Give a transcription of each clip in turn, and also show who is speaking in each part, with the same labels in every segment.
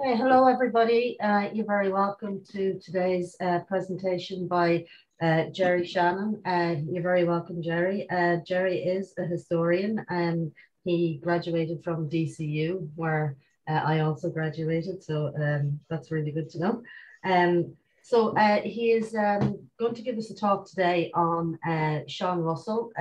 Speaker 1: Okay, hello everybody. Uh, you're very welcome to today's uh, presentation by uh, Gerry Shannon. Uh, you're very welcome, Jerry. Uh, Gerry is a historian and he graduated from DCU where uh, I also graduated, so um, that's really good to know. Um, so he is um, going to give us a talk today on Sean Russell,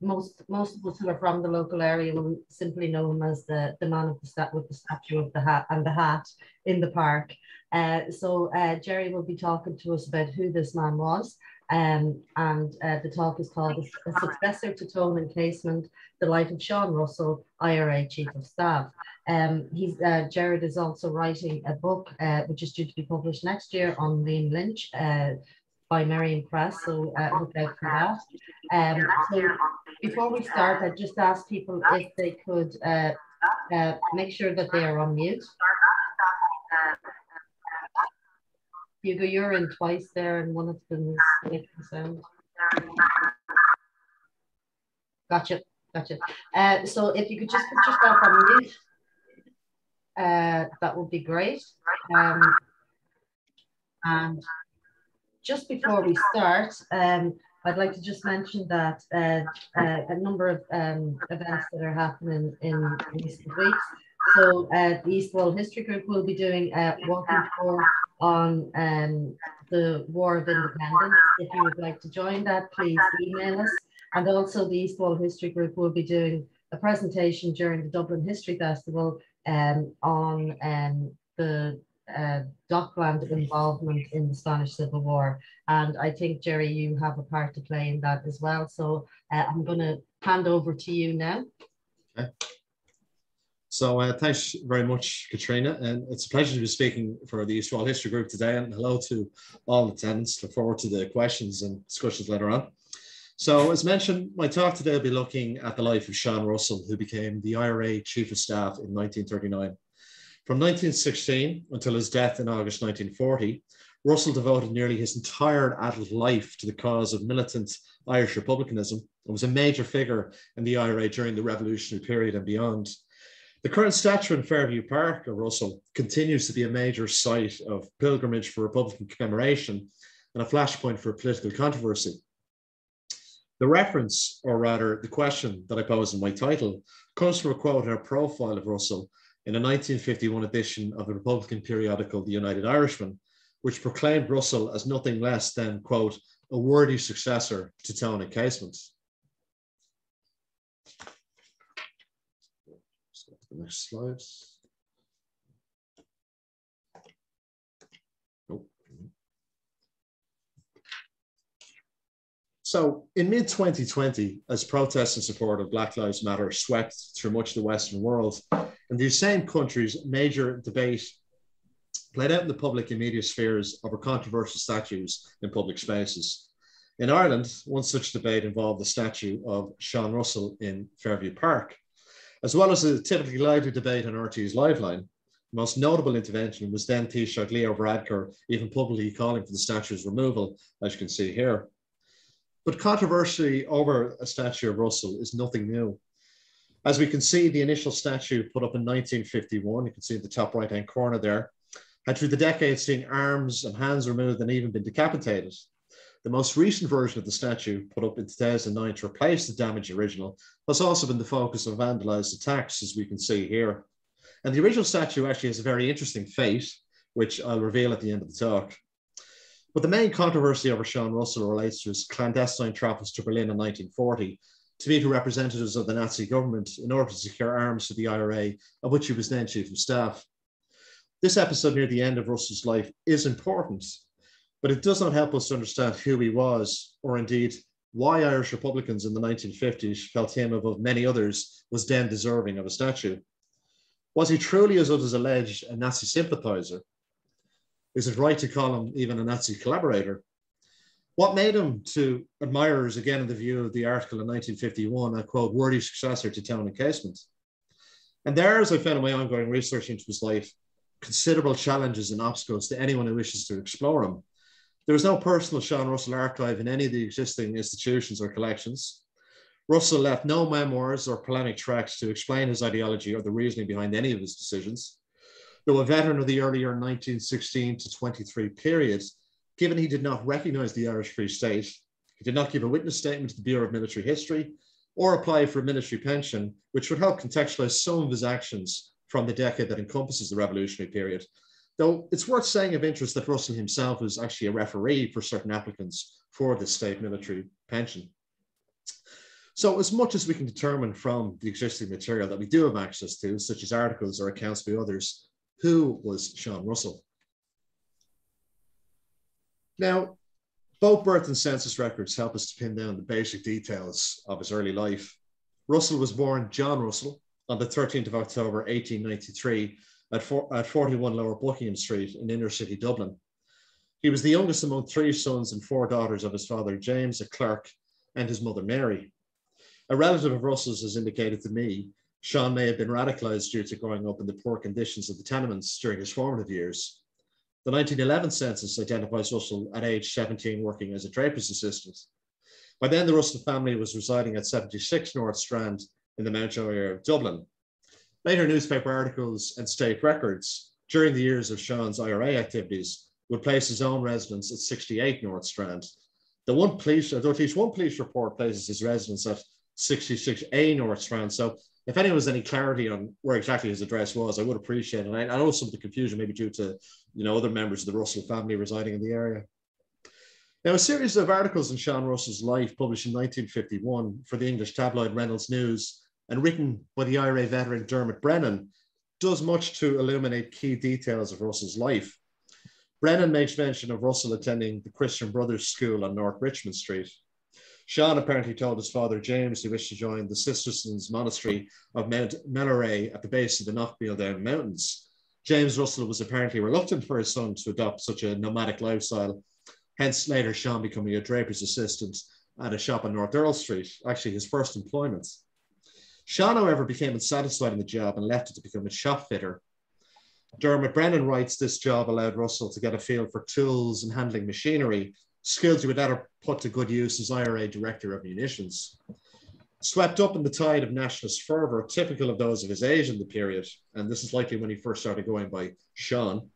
Speaker 1: most most of us who are from the local area will simply know him as the, the man of the stat with the statue of the hat and the hat in the park. Uh, so uh, Gerry will be talking to us about who this man was. Um, and uh, the talk is called A Successor to Tone and Casement, The Life of Sean Russell, IRA Chief of Staff. Um, he's, uh, Gerard is also writing a book, uh, which is due to be published next year on Liam Lynch, uh, by Merrion Press, so uh, look out for that. Um, so before we start, I'd just ask people if they could uh, uh, make sure that they are on mute. Hugo, you're in twice there, and one of them is making sound. Gotcha, gotcha. Uh, so if you could just put yourself on mute, uh, that would be great. Um, and just before we start, um, I'd like to just mention that uh, uh, a number of um, events that are happening in recent weeks. So uh, the East Wall History Group will be doing a walking tour on um, the War of Independence. If you would like to join that, please email us. And also the East Wall History Group will be doing a presentation during the Dublin History Festival um, on um, the uh, Dockland involvement in the Spanish Civil War. And I think, Jerry, you have a part to play in that as well. So uh, I'm going to hand over to you now.
Speaker 2: Okay. So uh, thanks very much, Katrina. And it's a pleasure to be speaking for the East Wall History Group today. And hello to all the attendants. Look forward to the questions and discussions later on. So as mentioned, my talk today will be looking at the life of Sean Russell, who became the IRA Chief of Staff in 1939. From 1916 until his death in August 1940, Russell devoted nearly his entire adult life to the cause of militant Irish republicanism and was a major figure in the IRA during the revolutionary period and beyond. The current statue in Fairview Park of Russell continues to be a major site of pilgrimage for Republican commemoration and a flashpoint for political controversy. The reference, or rather the question that I pose in my title, comes from a quote in a profile of Russell in a 1951 edition of the Republican periodical The United Irishman, which proclaimed Russell as nothing less than, quote, a worthy successor to Tone and Casement. Next slide. So in mid 2020, as protests in support of Black Lives Matter swept through much of the Western world, in these same countries, major debate played out in the public and media spheres over controversial statues in public spaces. In Ireland, one such debate involved the statue of Sean Russell in Fairview Park, as well as a typically lively debate on RTÉ's Liveline. The most notable intervention was then Taoiseach Leo Varadkar even publicly calling for the statue's removal, as you can see here. But controversy over a statue of Russell is nothing new. As we can see, the initial statue put up in 1951, you can see in the top right hand corner there, had through the decades seen arms and hands removed and even been decapitated. The most recent version of the statue, put up in 2009 to replace the damaged original, has also been the focus of vandalized attacks, as we can see here. And the original statue actually has a very interesting fate, which I'll reveal at the end of the talk. But the main controversy over Sean Russell relates to his clandestine travels to Berlin in 1940 to meet with representatives of the Nazi government in order to secure arms for the IRA, of which he was then chief of staff. This episode near the end of Russell's life is important, but it does not help us to understand who he was, or indeed why Irish Republicans in the 1950s felt him above many others was then deserving of a statue. Was he truly, as others alleged, a Nazi sympathizer? Is it right to call him even a Nazi collaborator? What made him to admirers, again, in the view of the article in 1951, a quote, worthy successor to Tone and Casement? And there, as I found in my ongoing research into his life, considerable challenges and obstacles to anyone who wishes to explore him. There is no personal Sean Russell archive in any of the existing institutions or collections. Russell left no memoirs or polemic tracts to explain his ideology or the reasoning behind any of his decisions. Though a veteran of the earlier 1916 to 23 periods, given he did not recognize the Irish Free State, he did not give a witness statement to the Bureau of Military History or apply for a military pension, which would help contextualize some of his actions from the decade that encompasses the revolutionary period. Though it's worth saying of interest that Russell himself was actually a referee for certain applicants for the state military pension. So as much as we can determine from the existing material that we do have access to, such as articles or accounts by others, who was Sean Russell? Now, both birth and census records help us to pin down the basic details of his early life. Russell was born John Russell on the 13th of October, 1893 at, for, at 41 Lower Buckingham Street in inner city Dublin. He was the youngest among three sons and four daughters of his father James, a clerk, and his mother Mary. A relative of Russell's has indicated to me Sean may have been radicalized due to growing up in the poor conditions of the tenements during his formative years. The 1911 census identifies Russell at age 17 working as a draper's assistant. By then, the Russell family was residing at 76 North Strand in the Mountjoy area of Dublin. Later newspaper articles and state records during the years of Sean's IRA activities would place his own residence at 68 North Strand. The one police, at least one police report places his residence at 66A North Strand. So if anyone has any clarity on where exactly his address was, I would appreciate it. I, I know some of the confusion may be due to you know other members of the Russell family residing in the area. Now, a series of articles in Sean Russell's life, published in 1951 for the English tabloid Reynolds News, and written by the IRA veteran Dermot Brennan, does much to illuminate key details of Russell's life. Brennan makes mention of Russell attending the Christian Brothers School on North Richmond Street. Sean apparently told his father James he wished to join the Cistercians monastery of Mount at the base of the Knockmealdown Mountains. James Russell was apparently reluctant for his son to adopt such a nomadic lifestyle, hence later Sean becoming a draper's assistant at a shop on North Earl Street, actually his first employment. Sean, however, became unsatisfied in the job and left it to become a shop fitter. Dermot Brennan writes this job allowed Russell to get a feel for tools and handling machinery skills he would later put to good use as IRA Director of Munitions. Swept up in the tide of nationalist fervour, typical of those of his age in the period, and this is likely when he first started going by Sean,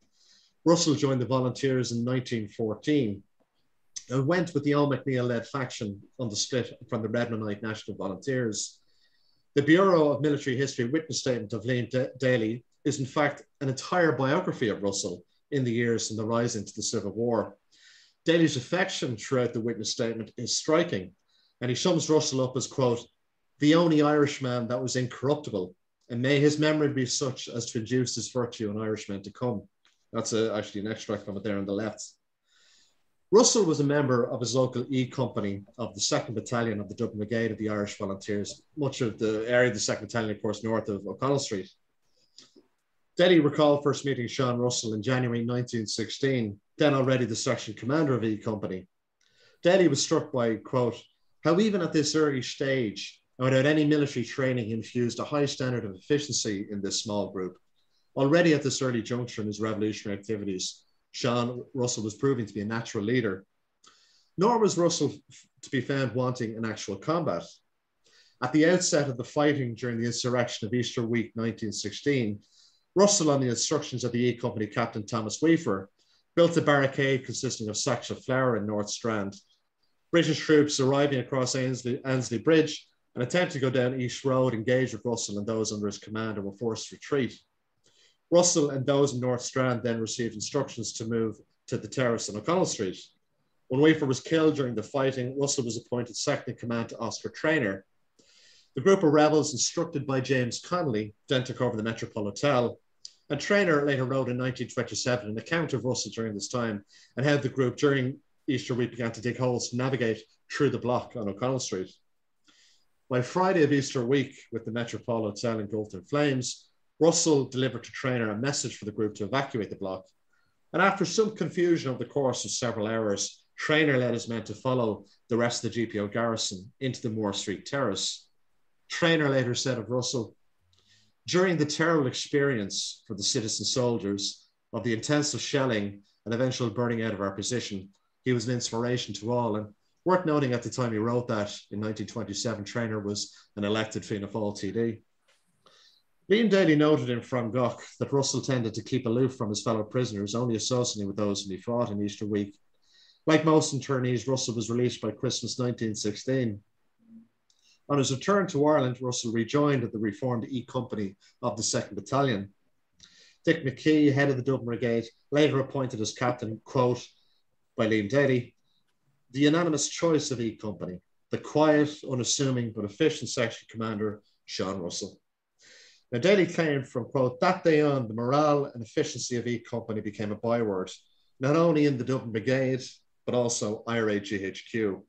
Speaker 2: Russell joined the volunteers in 1914 and went with the Eoin MacNeill led faction on the split from the Redmondite National Volunteers. The Bureau of Military History witness statement of Liam Daly is, in fact, an entire biography of Russell in the years from the rise into the Civil War. Daly's affection throughout the witness statement is striking, and he sums Russell up as, quote, the only Irishman that was incorruptible, and may his memory be such as to induce his virtue in Irishmen to come. That's a, actually an extract from it there on the left. Russell was a member of his local E Company of the 2nd Battalion of the Dublin Brigade of the Irish Volunteers, much of the area of the 2nd Battalion, of course, north of O'Connell Street. Daly recalled first meeting Sean Russell in January 1916 then already the section commander of E Company. Daly was struck by, quote, how even at this early stage, and without any military training, he infused a high standard of efficiency in this small group. Already at this early juncture in his revolutionary activities, Sean Russell was proving to be a natural leader. Nor was Russell to be found wanting in actual combat. At the outset of the fighting during the insurrection of Easter week 1916, Russell, on the instructions of the E Company captain Thomas Weafer, built a barricade consisting of sacks of flour in North Strand. British troops arriving across Annesley Bridge and attempted to go down East Road engaged with Russell and those under his command and were forced to retreat. Russell and those in North Strand then received instructions to move to the terrace on O'Connell Street. When Weafer was killed during the fighting, Russell was appointed second in command to Oscar Traynor. The group of rebels, instructed by James Connolly, then took over the Metropole Hotel and Traynor later wrote in 1927 an account of Russell during this time and how the group during Easter week began to dig holes to navigate through the block on O'Connell Street. By Friday of Easter week, with the Metropole Hotel engulfed in flames, Russell delivered to Traynor a message for the group to evacuate the block. And after some confusion over the course of several hours, Traynor led his men to follow the rest of the GPO garrison into the Moore Street terrace. Traynor later said of Russell, during the terrible experience for the citizen soldiers of the intensive shelling and eventual burning out of our position, he was an inspiration to all. And worth noting at the time he wrote that in 1927, Traynor was an elected Fianna Fáil TD. Liam Daly noted in Frongoch that Russell tended to keep aloof from his fellow prisoners, only associating with those whom he fought in Easter week. Like most internees, Russell was released by Christmas 1916. On his return to Ireland, Russell rejoined the reformed E Company of the 2nd Battalion. Dick McKee, head of the Dublin Brigade, later appointed as captain, quote, by Liam Daly, the unanimous choice of E Company, the quiet, unassuming, but efficient section commander, Sean Russell. Now, Daly claimed from, quote, that day on, the morale and efficiency of E Company became a byword, not only in the Dublin Brigade, but also IRA GHQ.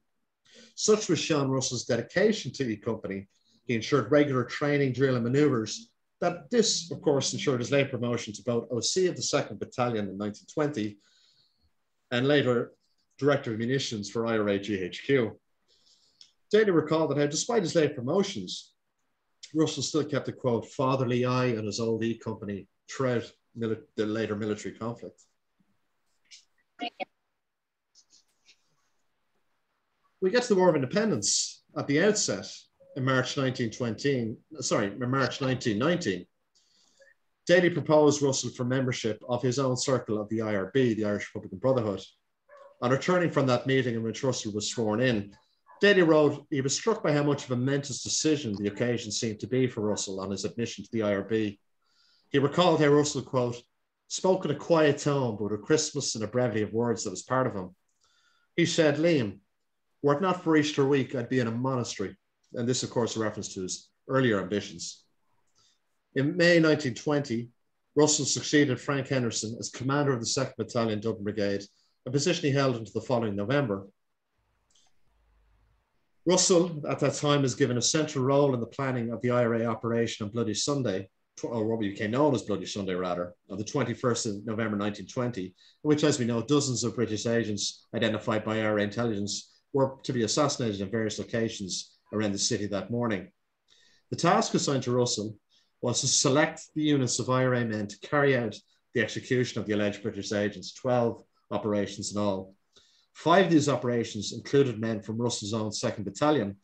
Speaker 2: Such was Sean Russell's dedication to E Company. He ensured regular training, drill, and manoeuvres. That this, of course, ensured his late promotion to both OC of the 2nd Battalion in 1920 and later Director of Munitions for IRA GHQ. Daly recalled that despite his late promotions, Russell still kept a quote fatherly eye on his old E Company throughout the later military conflict. We get to the War of Independence at the outset in March 1920, sorry, March 1919. Daly proposed Russell for membership of his own circle of the IRB, the Irish Republican Brotherhood. On returning from that meeting in which Russell was sworn in, Daly wrote he was struck by how much of a momentous decision the occasion seemed to be for Russell on his admission to the IRB. He recalled how Russell, quote, spoke in a quiet tone, but with a crispness and a brevity of words that was part of him. He said, Liam, were it not for Easter week, I'd be in a monastery. And this, of course, a reference to his earlier ambitions. In May 1920, Russell succeeded Frank Henderson as commander of the 2nd Battalion Dublin Brigade, a position he held until the following November. Russell, at that time, was given a central role in the planning of the IRA operation on Bloody Sunday, or what became known as Bloody Sunday, rather, on the 21st of November 1920, in which, as we know, dozens of British agents identified by IRA intelligence were to be assassinated in various locations around the city that morning. The task assigned to Russell was to select the units of IRA men to carry out the execution of the alleged British agents, 12 operations in all. Five of these operations included men from Russell's own 2nd Battalion,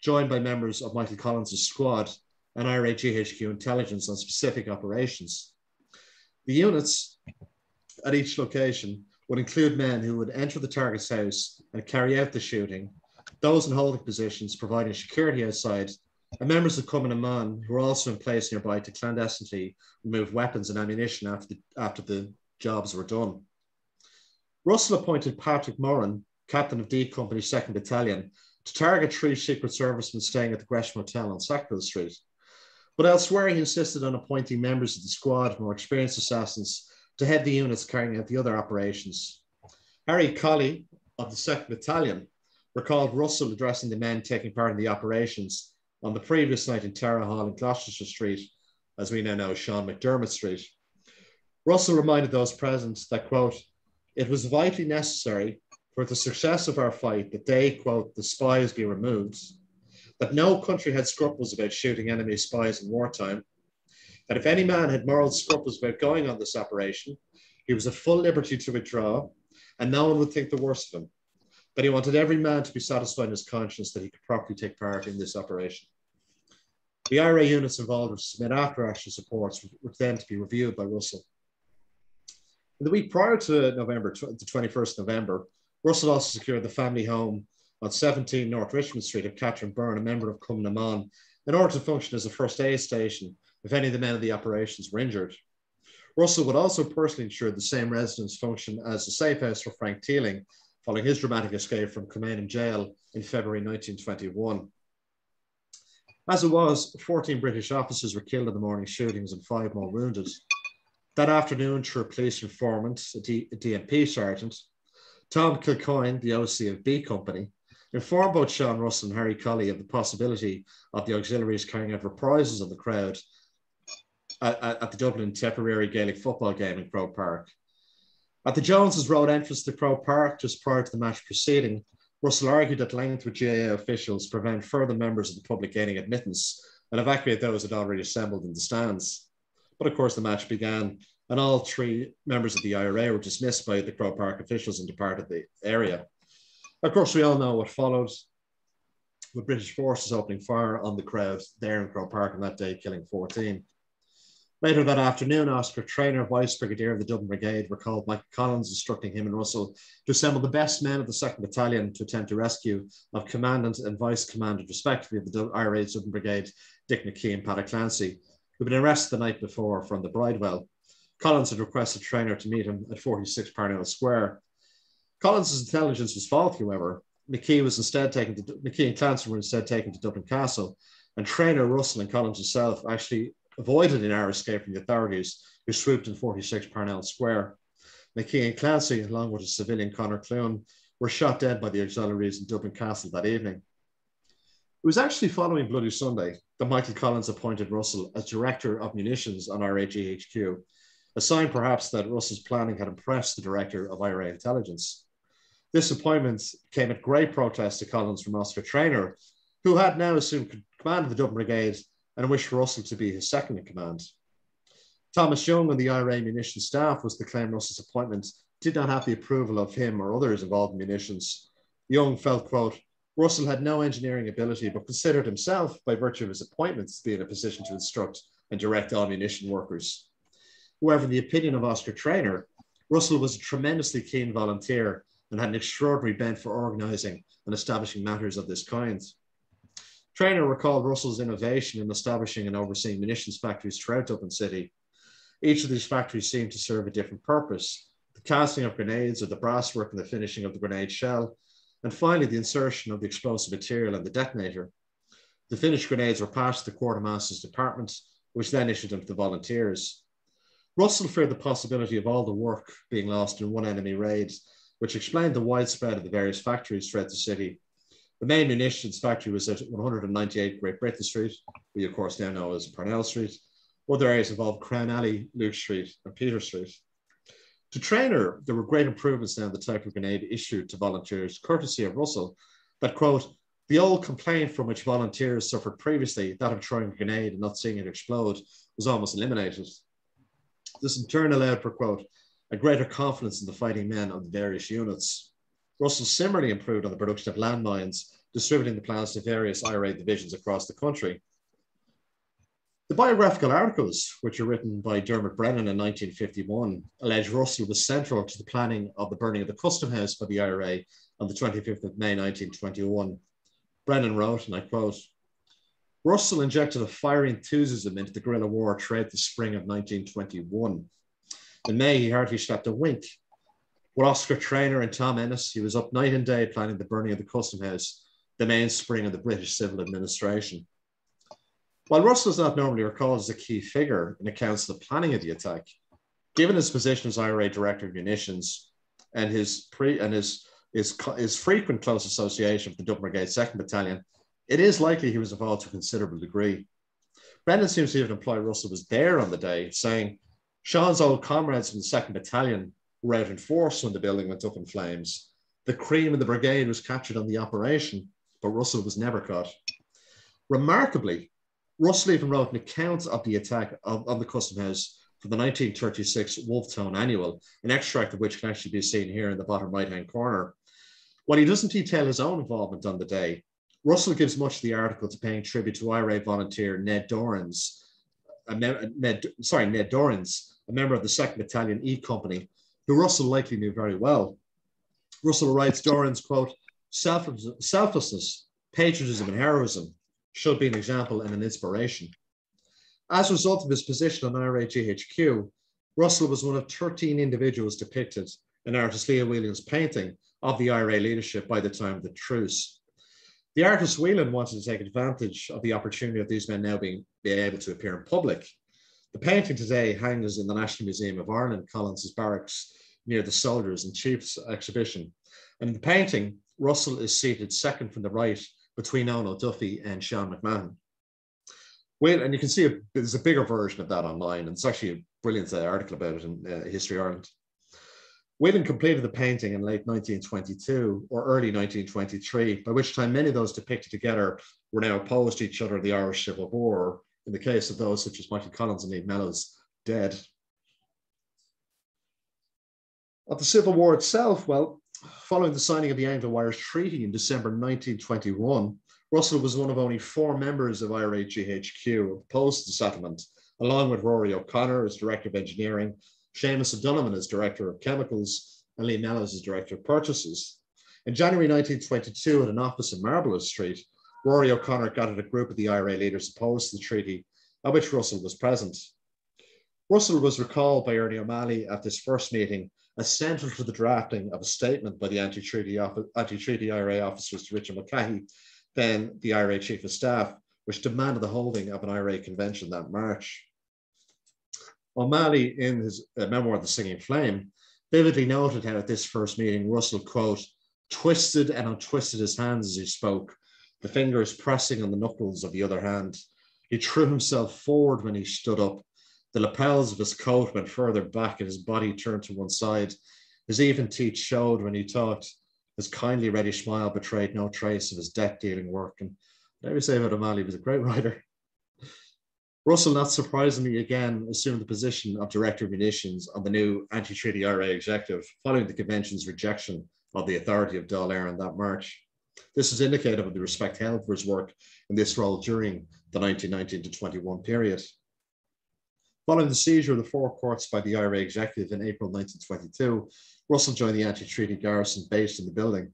Speaker 2: joined by members of Michael Collins' squad and IRA GHQ intelligence on specific operations. The units at each location would include men who would enter the target's house and carry out the shooting, those in holding positions providing security outside, and members of Cumann mBan who were also in place nearby to clandestinely remove weapons and ammunition after the, after the jobs were done. Russell appointed Patrick Moran, captain of D Company 2nd Battalion, to target three Secret Servicemen staying at the Gresham Hotel on Sackville Street. But elsewhere, he insisted on appointing members of the squad, more experienced assassins, to head the units carrying out the other operations. Harry Colley of the 2nd Battalion recalled Russell addressing the men taking part in the operations on the previous night in Tara Hall in Gloucestershire Street, as we now know Sean McDermott Street. Russell reminded those present that, quote, it was vitally necessary for the success of our fight that they, quote, the spies be removed, that no country had scruples about shooting enemy spies in wartime, that if any man had moral scruples about going on this operation, he was at full liberty to withdraw, and no one would think the worse of him. But he wanted every man to be satisfied in his conscience that he could properly take part in this operation. The IRA units involved were to submit after action reports, which then to be reviewed by Russell. In the week prior to November, the 21st November, Russell also secured the family home on 17 North Richmond Street of Catherine Byrne, a member of Cumann na mBan, in order to function as a first aid station if any of the men of the operations were injured. Russell would also personally ensure the same residence functioned as a safe house for Frank Teeling following his dramatic escape from Kilmainham jail in February 1921. As it was, 14 British officers were killed in the morning shootings and five more wounded. That afternoon, through a police informant, a, D- a DMP sergeant, Tom Kilcoyne, the OC of B Company, informed both Sean Russell and Harry Colley of the possibility of the auxiliaries carrying out reprisals on the crowd at, at the Dublin Tipperary Gaelic football game in Croke Park. At the Joneses Road entrance to Croke Park, just prior to the match proceeding, Russell argued at length with GAA officials to prevent further members of the public gaining admittance and evacuate those that already assembled in the stands. But of course, the match began, and all three members of the IRA were dismissed by the Croke Park officials and departed the area. Of course, we all know what followed with British forces opening fire on the crowd there in Croke Park on that day, killing 14. Later that afternoon, Oscar Traynor, Vice Brigadier of the Dublin Brigade, recalled Michael Collins instructing him and Russell to assemble the best men of the 2nd Battalion to attempt a rescue of Commandant and Vice Commandant, respectively, of the IRA's Dublin Brigade, Dick McKee and Paddy Clancy, who had been arrested the night before from the Bridewell. Collins had requested Traynor to meet him at 46 Parnell Square. Collins's intelligence was faulty, however. McKee was instead taken to McKee and Clancy were instead taken to Dublin Castle, and Traynor, Russell, and Collins himself actually avoided an hour escape from the authorities who swooped in 46 Parnell Square. McKee and Clancy, along with a civilian Conor Clune, were shot dead by the auxiliaries in Dublin Castle that evening. It was actually following Bloody Sunday that Michael Collins appointed Russell as Director of Munitions on IRA-GHQ, a sign perhaps that Russell's planning had impressed the Director of IRA Intelligence. This appointment came at great protest to Collins from Oscar Traynor, who had now assumed command of the Dublin Brigade and wished Russell to be his second in command. Thomas Young and the IRA munitions staff was to claim Russell's appointment did not have the approval of him or others involved in munitions. Young felt, quote, Russell had no engineering ability, but considered himself, by virtue of his appointments, to be in a position to instruct and direct all munition workers. However, in the opinion of Oscar Traynor, Russell was a tremendously keen volunteer and had an extraordinary bent for organising and establishing matters of this kind. Traynor recalled Russell's innovation in establishing and overseeing munitions factories throughout Dublin City. Each of these factories seemed to serve a different purpose the casting of grenades or the brasswork and the finishing of the grenade shell, and finally the insertion of the explosive material and the detonator. The finished grenades were passed to the quartermaster's department, which then issued them to the volunteers. Russell feared the possibility of all the work being lost in one enemy raid, which explained the widespread of the various factories throughout the city the main munitions factory was at 198 Great Britain Street, we of course now know as Parnell Street. Other areas involved Crown Alley, Luke Street, and Peter Street. To Traynor, there were great improvements now in the type of grenade issued to volunteers, courtesy of Russell, that quote, the old complaint from which volunteers suffered previously, that of throwing a grenade and not seeing it explode, was almost eliminated. This in turn allowed for, quote, a greater confidence in the fighting men of the various units. Russell similarly improved on the production of landmines, distributing the plans to various IRA divisions across the country. The biographical articles, which were written by Dermot Brennan in 1951, allege Russell was central to the planning of the burning of the Custom House by the IRA on the 25th of May 1921. Brennan wrote, and I quote, Russell injected a fiery enthusiasm into the guerrilla war throughout the spring of 1921. In May, he hardly slept a wink with Oscar Traynor and Tom Ennis, he was up night and day planning the burning of the Custom House, the mainspring of the British civil administration. While Russell is not normally recalled as a key figure in accounts of the planning of the attack, given his position as IRA Director of Munitions and his pre and his, his, his frequent close association with the Dublin Brigade Second Battalion, it is likely he was involved to a considerable degree. Brennan seems to even imply Russell was there on the day, saying, Sean's old comrades from the Second Battalion were out in force when the building went up in flames. The cream of the brigade was captured on the operation, but Russell was never caught. Remarkably, Russell even wrote an account of the attack of, of the Custom House for the 1936 Wolfe Tone Annual, an extract of which can actually be seen here in the bottom right hand corner. While he doesn't detail his own involvement on the day, Russell gives much of the article to paying tribute to IRA volunteer Ned Dorrans, Ned, sorry, Ned Dorrans, a member of the 2nd Battalion E Company, who Russell likely knew very well. Russell writes Doran's quote, selflessness, patriotism, and heroism should be an example and an inspiration. As a result of his position on IRA-GHQ, Russell was one of 13 individuals depicted in artist Leo Whelan's painting of the IRA leadership by the time of the truce. The artist Whelan wanted to take advantage of the opportunity of these men now being, being able to appear in public. The painting today hangs in the National Museum of Ireland, Collins's Barracks, near the Soldiers and Chiefs exhibition. And in the painting, Russell is seated second from the right between Eoin Duffy and Sean McMahon. Well, and you can see a, there's a bigger version of that online, and it's actually a brilliant uh, article about it in uh, History Ireland. Whelan completed the painting in late 1922 or early 1923, by which time many of those depicted together were now opposed to each other in the Irish Civil War. In the case of those such as Michael Collins and Liam Mellows, dead. Of the Civil War itself, well, following the signing of the Anglo-Irish Treaty in December 1921, Russell was one of only four members of IRA-GHQ opposed to the settlement along with Rory O'Connor as Director of Engineering, Seamus O'Donovan as Director of Chemicals, and Liam Mellows as Director of Purchases. In January 1922, at an office in Marlborough Street, Rory O'Connor gathered a group of the IRA leaders opposed to the treaty, at which Russell was present. Russell was recalled by Ernie O'Malley at this first meeting as central to the drafting of a statement by the anti-treaty, anti-treaty IRA officers to Richard Mulcahy, then the IRA Chief of Staff, which demanded the holding of an IRA convention that March. O'Malley, in his uh, memoir, The Singing Flame, vividly noted how at this first meeting, Russell, quote, twisted and untwisted his hands as he spoke, the fingers pressing on the knuckles of the other hand. He threw himself forward when he stood up. The lapels of his coat went further back and his body turned to one side. His even teeth showed when he talked. His kindly, ready smile betrayed no trace of his debt dealing work. And let me say about O'Malley, he was a great writer. Russell, not surprisingly, again assumed the position of Director of Munitions on the new anti treaty IRA executive following the convention's rejection of the authority of Dáil Éireann that March. This is indicative of the respect held for his work in this role during the 1919 to 21 period. Following the seizure of the four courts by the IRA executive in April 1922, Russell joined the anti-treaty garrison based in the building.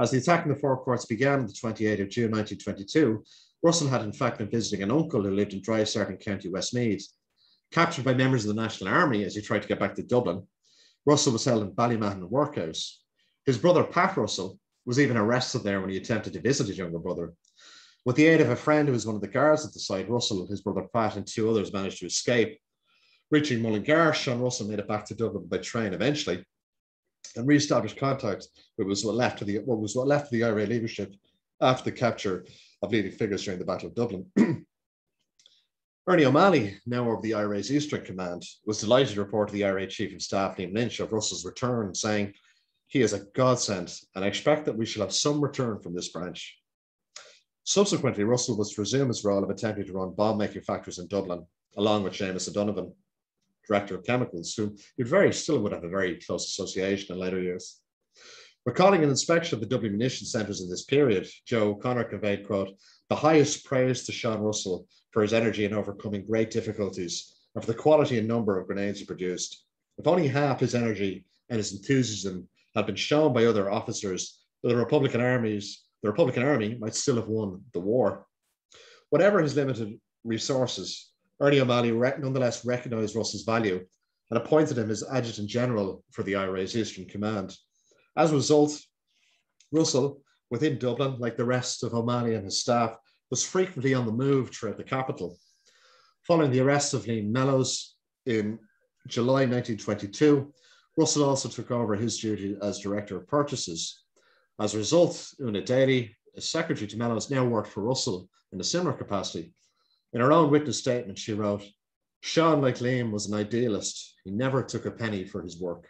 Speaker 2: As the attack on the four courts began on the 28th of June 1922, Russell had in fact been visiting an uncle who lived in Drysart in County Westmeath. Captured by members of the National Army as he tried to get back to Dublin, Russell was held in Ballymahon Workhouse. His brother, Pat Russell, was even arrested there when he attempted to visit his younger brother. With the aid of a friend who was one of the guards at the site, Russell, and his brother Pat, and two others managed to escape. Reaching Mullingar, Sean Russell made it back to Dublin by train eventually and re-established contact with what, left of the, what was left of the IRA leadership after the capture of leading figures during the Battle of Dublin. Ernie O'Malley, now of the IRA's Eastern Command, was delighted to report to the IRA Chief of Staff, Liam Lynch, of Russell's return, saying, he is a godsend, and I expect that we shall have some return from this branch. Subsequently, Russell was to resume his role of attempting to run bomb making factories in Dublin, along with Seamus O'Donovan, Director of Chemicals, who he very still would have a very close association in later years. Recalling an inspection of the Dublin munition centres in this period, Joe Connor conveyed, quote, the highest praise to Sean Russell for his energy in overcoming great difficulties and for the quality and number of grenades he produced. If only half his energy and his enthusiasm had been shown by other officers that the Republican armies, the Republican Army might still have won the war. Whatever his limited resources, Ernie O'Malley nonetheless recognized Russell's value and appointed him as Adjutant General for the IRA's Eastern Command. As a result, Russell, within Dublin, like the rest of O'Malley and his staff, was frequently on the move throughout the capital. Following the arrest of Liam Mellows in July 1922, Russell also took over his duty as Director of Purchases. As a result, Una Daly, as Secretary to Mellows, now worked for Russell in a similar capacity. In her own witness statement, she wrote, Sean, Liam, was an idealist. He never took a penny for his work.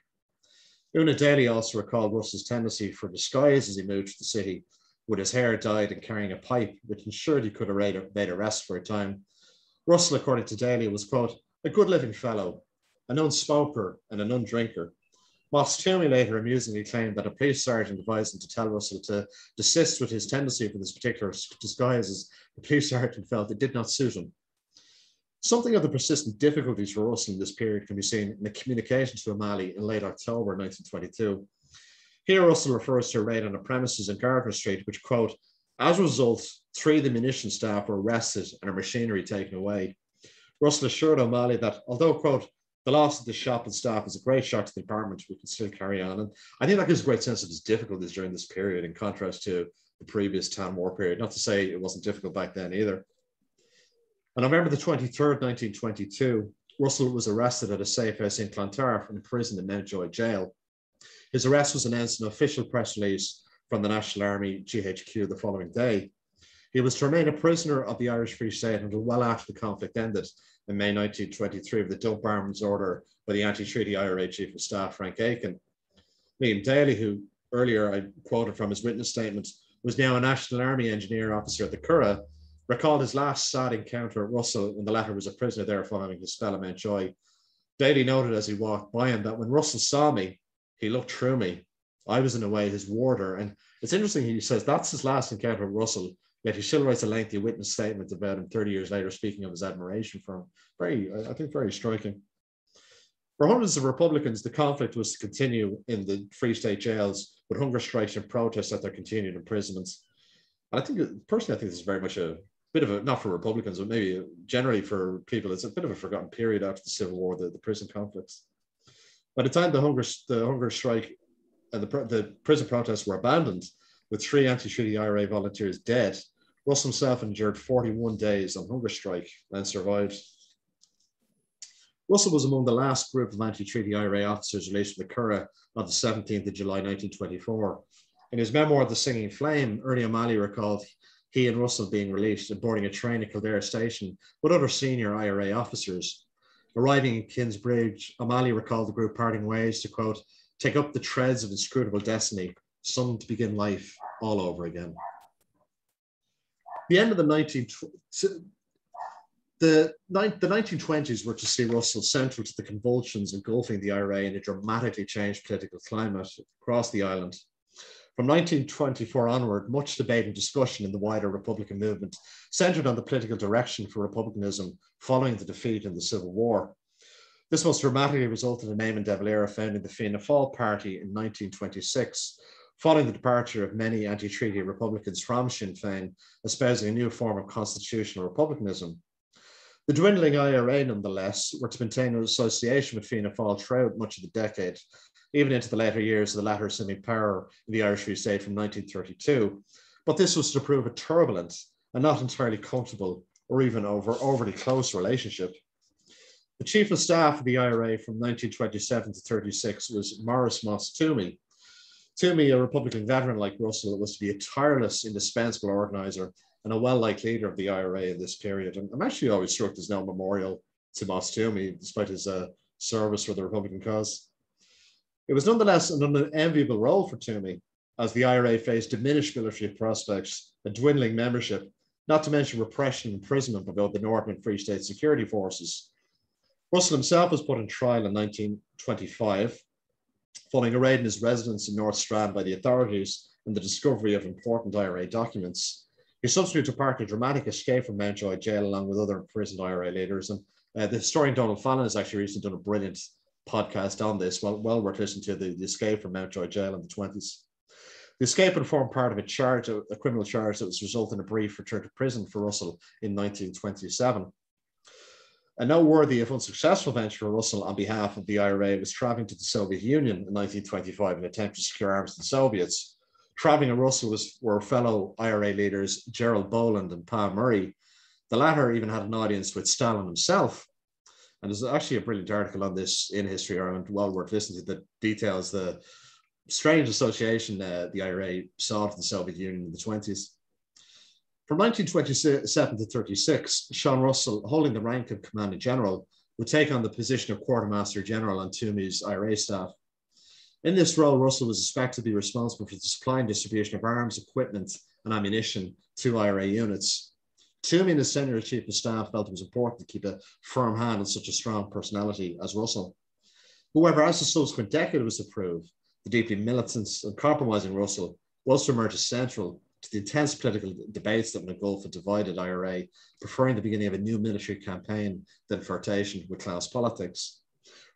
Speaker 2: Una Daly also recalled Russell's tendency for disguise as he moved to the city, with his hair dyed and carrying a pipe, which ensured he could have made a rest for a time. Russell, according to Daly, was, quote, a good living fellow, a non-smoker and a non-drinker, Moss Twomey later amusingly claimed that a police sergeant advised him to tell Russell to desist with his tendency for this particular disguise as the police sergeant felt it did not suit him. Something of the persistent difficulties for Russell in this period can be seen in the communication to O'Malley in late October 1922. Here, Russell refers to a raid on the premises in Gardiner Street, which, quote, as a result, three of the munition staff were arrested and their machinery taken away. Russell assured O'Malley that although, quote, the loss of the shop and staff is a great shock to the department. We can still carry on. And I think that gives a great sense of his difficulties during this period in contrast to the previous Tan War period. Not to say it wasn't difficult back then either. On November the 23rd, 1922, Russell was arrested at a safe house in Clontarf and imprisoned in Mountjoy jail. His arrest was announced in an official press release from the National Army GHQ the following day. He was to remain a prisoner of the Irish Free State until well after the conflict ended in May 1923 of the dump arms order by the anti-treaty IRA Chief of Staff, Frank Aiken. Liam Daly, who earlier I quoted from his witness statement, was now a National Army engineer officer at the Curragh, recalled his last sad encounter at Russell when the latter was a prisoner there following his spell at Mountjoy. Daly noted as he walked by him that when Russell saw me, he looked through me. I was in a way his warder. And it's interesting, he says that's his last encounter with Russell Yet he still writes a lengthy witness statement about him 30 years later, speaking of his admiration for him. Very, I think, very striking. For hundreds of Republicans, the conflict was to continue in the Free State jails with hunger strikes and protests at their continued imprisonments. And I think, personally, I think this is very much a bit of a, not for Republicans, but maybe generally for people, it's a bit of a forgotten period after the Civil War, the, the prison conflicts. By the time the hunger, the hunger strike and the, the prison protests were abandoned, with three anti-treaty IRA volunteers dead, Russell himself endured 41 days on hunger strike and survived. Russell was among the last group of anti-treaty IRA officers released from the Curragh on the 17th of July 1924. In his memoir, The Singing Flame, Ernie O'Malley recalled he and Russell being released and boarding a train at Kildare Station with other senior IRA officers. Arriving in Kingsbridge, O'Malley recalled the group parting ways to quote, take up the treads of inscrutable destiny, some to begin life all over again. The end of the 19, the, the 1920s were to see Russell central to the convulsions engulfing the IRA in a dramatically changed political climate across the island. From 1924 onward, much debate and discussion in the wider Republican movement centered on the political direction for Republicanism following the defeat in the Civil War. This most dramatically resulted in Eamon de Valera founding the Fianna Fáil party in 1926, following the departure of many anti-treaty Republicans from Sinn Féin, espousing a new form of constitutional republicanism. The dwindling IRA, nonetheless, were to maintain an association with Fianna Fáil throughout much of the decade, even into the later years of the latter semi power in the Irish Free State from 1932. But this was to prove a turbulent and not entirely comfortable or even over overly close relationship. The chief of staff of the IRA from 1927 to 36 was Maurice Moss Twomey. Twomey, a Republican veteran like Russell, was to be a tireless, indispensable organizer and a well-liked leader of the IRA in this period. And I'm actually always struck there's no memorial to Moss Twomey, despite his uh, service for the Republican cause. It was nonetheless an unenviable role for Twomey, as the IRA faced diminished military prospects, a dwindling membership, not to mention repression and imprisonment by both the Northern and Free State security forces. Russell himself was put on trial in 1925, following a raid in his residence in North Strand by the authorities and the discovery of important IRA documents. He subsequently took a dramatic escape from Mountjoy jail along with other imprisoned IRA leaders. And uh, the historian Donald Fallon has actually recently done a brilliant podcast on this, well, well worth listening to the, the escape from Mountjoy jail in the 20s. The escape had formed part of a charge, a, criminal charge that was result in a brief return to prison for Russell in 1927. A noteworthy, if unsuccessful venture for Russell on behalf of the IRA was traveling to the Soviet Union in 1925 in an attempt to secure arms to the Soviets. Traveling and Russell was, were fellow IRA leaders Gerald Boland and Pa Murray. The latter even had an audience with Stalin himself. And there's actually a brilliant article on this in History Ireland, well worth listening to, that details the strange association uh, the IRA saw with the Soviet Union in the 20s. From 1927 to 36, Sean Russell, holding the rank of Commanding General, would take on the position of Quartermaster General on Twomey's IRA staff. In this role, Russell was expected to be responsible for the supply and distribution of arms, equipment, and ammunition to IRA units. Twomey and his senior chief of staff felt it was important to keep a firm hand on such a strong personality as Russell. However, as the subsequent decade was approved, the deeply militant and compromising Russell was to emerge as central to the intense political debates that would engulf a divided IRA, preferring the beginning of a new military campaign than flirtation with class politics.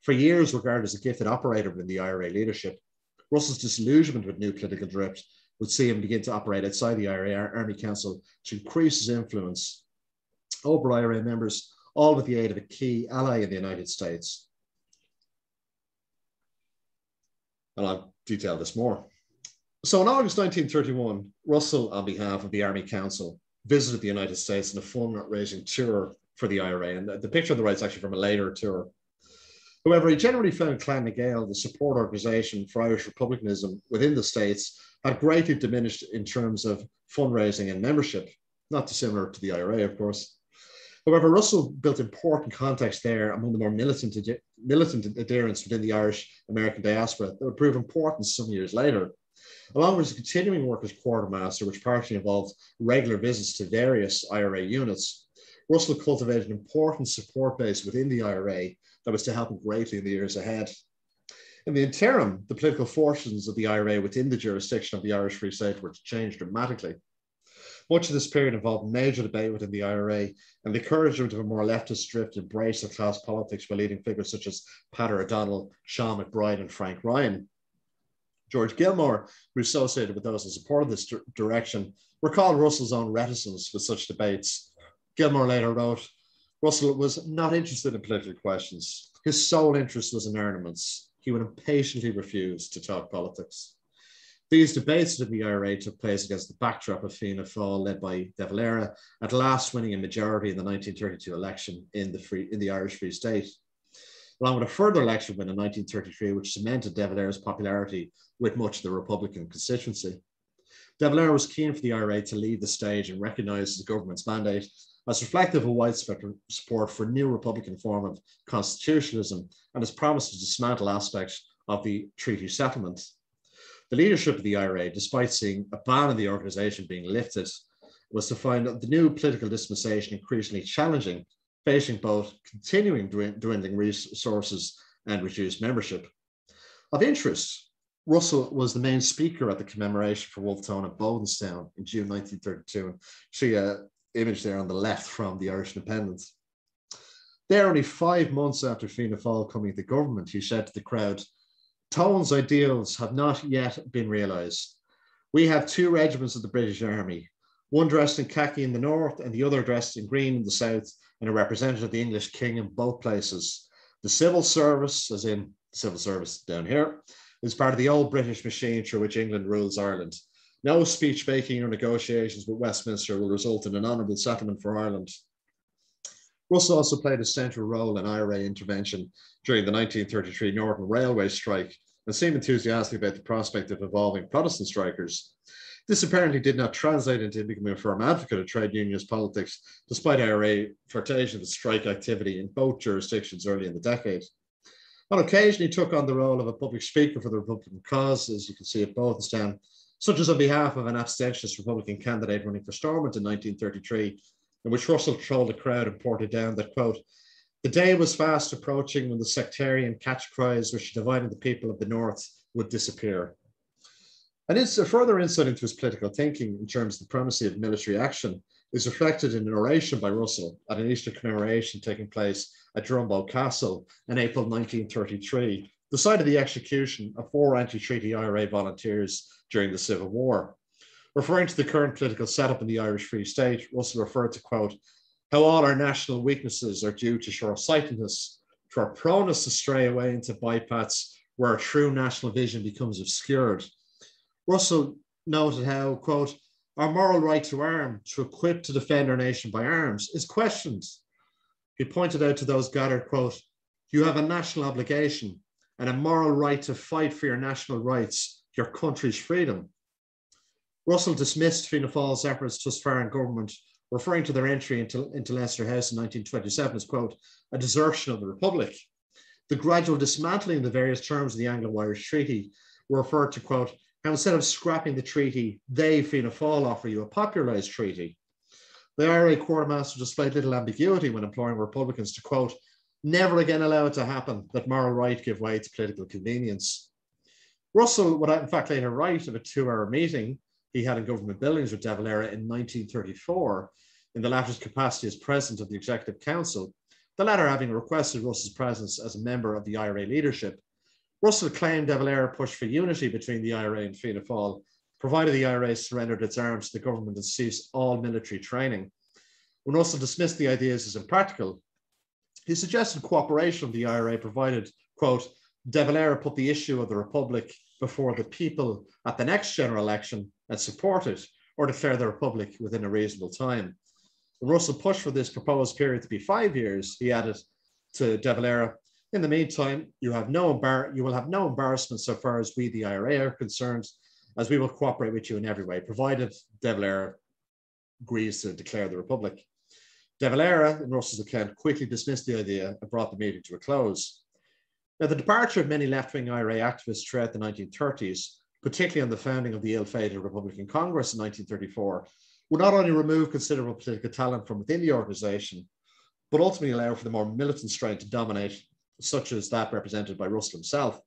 Speaker 2: For years, regarded as a gifted operator within the IRA leadership, Russell's disillusionment with new political drift would see him begin to operate outside the IRA Army Council to increase his influence over IRA members, all with the aid of a key ally in the United States. And I'll detail this more. So in August 1931, Russell, on behalf of the Army Council, visited the United States in a fundraising tour for the IRA. And the picture on the right is actually from a later tour However, he generally found Clan na Gael, the support organisation for Irish republicanism within the States, had greatly diminished in terms of fundraising and membership, not dissimilar to the IRA, of course. However, Russell built important contacts there among the more militant, militant adherents within the Irish American diaspora that would prove important some years later. Along with his continuing work as quartermaster, which partially involved regular visits to various IRA units, Russell cultivated an important support base within the IRA that was to help him greatly in the years ahead. In the interim, the political fortunes of the IRA within the jurisdiction of the Irish Free State were to change dramatically. Much of this period involved major debate within the IRA and the encouragement of a more leftist drift embrace of class politics by leading figures such as Peadar O'Donnell, Sean McBride, and Frank Ryan. George Gilmore, who associated with those who supported this direction, recalled Russell's own reticence with such debates. Gilmore later wrote, Russell was not interested in political questions. His sole interest was in ornaments. He would impatiently refuse to talk politics. These debates within the IRA took place against the backdrop of Fianna Fáil, led by De Valera, at last winning a majority in the 1932 election in the, free, in the Irish Free State. Along with a further election win in 1933, which cemented De Valera's popularity with much of the Republican constituency. De Valera was keen for the IRA to leave the stage and recognise the government's mandate as reflective of widespread support for a new Republican form of constitutionalism and its promise to dismantle aspects of the treaty settlement. The leadership of the IRA, despite seeing a ban on the organization being lifted, was to find the new political dispensation increasingly challenging, facing both continuing dwindling resources and reduced membership. Of interest, Russell was the main speaker at the commemoration for Wolfe Tone at Bodenstown in June 1932. And see a image there on the left from the Irish independence. There, only five months after Fianna Fáil coming to government, he said to the crowd, Tone's ideals have not yet been realised. We have two regiments of the British Army, one dressed in khaki in the north and the other dressed in green in the south, and a representative of the English king in both places. The civil service, as in civil service down here, is part of the old British machine through which England rules Ireland. No speech making or negotiations with Westminster will result in an honourable settlement for Ireland. Russell also played a central role in IRA intervention during the 1933 Northern Railway strike and seemed enthusiastic about the prospect of involving Protestant strikers. This apparently did not translate into becoming a firm advocate of trade unionist politics, despite IRA flirtation with strike activity in both jurisdictions early in the decade. On occasion, he took on the role of a public speaker for the Republican cause, as you can see at Bodenstown, such as on behalf of an abstentionist Republican candidate running for Stormont in 1933 in which Russell trolled a crowd and Portadown that, quote, the day was fast approaching when the sectarian catch cries which divided the people of the North would disappear. And it's a further insight into his political thinking in terms of the primacy of military action is reflected in an oration by Russell at an Easter commemoration taking place at Drumboe Castle in April 1933, the site of the execution of four anti-treaty IRA volunteers during the Civil War. Referring to the current political setup in the Irish Free State, Russell referred to, quote, how all our national weaknesses are due to short-sightedness, to our proneness to stray away into bypaths where our true national vision becomes obscured. Russell noted how, quote, our moral right to arm, to equip to defend our nation by arms, is questioned. He pointed out to those gathered, quote, you have a national obligation and a moral right to fight for your national rights, your country's freedom. Russell dismissed Fianna Fáil's efforts thus far government, referring to their entry into, into Leinster House in 1927 as, quote, a desertion of the Republic. The gradual dismantling of the various terms of the Anglo-Irish Treaty were referred to, quote, how instead of scrapping the treaty, they, Fianna Fáil, offer you a popularised treaty. The IRA quartermaster displayed little ambiguity when imploring Republicans to, quote, never again allow it to happen that moral right give way to political convenience. Russell would, in fact, later write of a two-hour meeting he had in government buildings with De Valera in 1934 in the latter's capacity as president of the Executive Council, the latter having requested Russell's presence as a member of the IRA leadership. Russell claimed De Valera pushed for unity between the IRA and Fianna Fáil, provided the IRA surrendered its arms to the government and ceased all military training. When Russell dismissed the ideas as impractical, he suggested cooperation of the IRA provided, quote, De Valera put the issue of the Republic before the people at the next general election and support it or declare the Republic within a reasonable time. When Russell pushed for this proposed period to be five years, he added to De Valera, in the meantime, you have no embar- you will have no embarrassment so far as we, the IRA, are concerned, as we will cooperate with you in every way, provided De Valera agrees to declare the Republic. De Valera, in Russell's account, quickly dismissed the idea and brought the meeting to a close. Now, the departure of many left-wing IRA activists throughout the 1930s particularly on the founding of the ill-fated Republican Congress in 1934, would not only remove considerable political talent from within the organization, but ultimately allow for the more militant strain to dominate, such as that represented by Russell himself.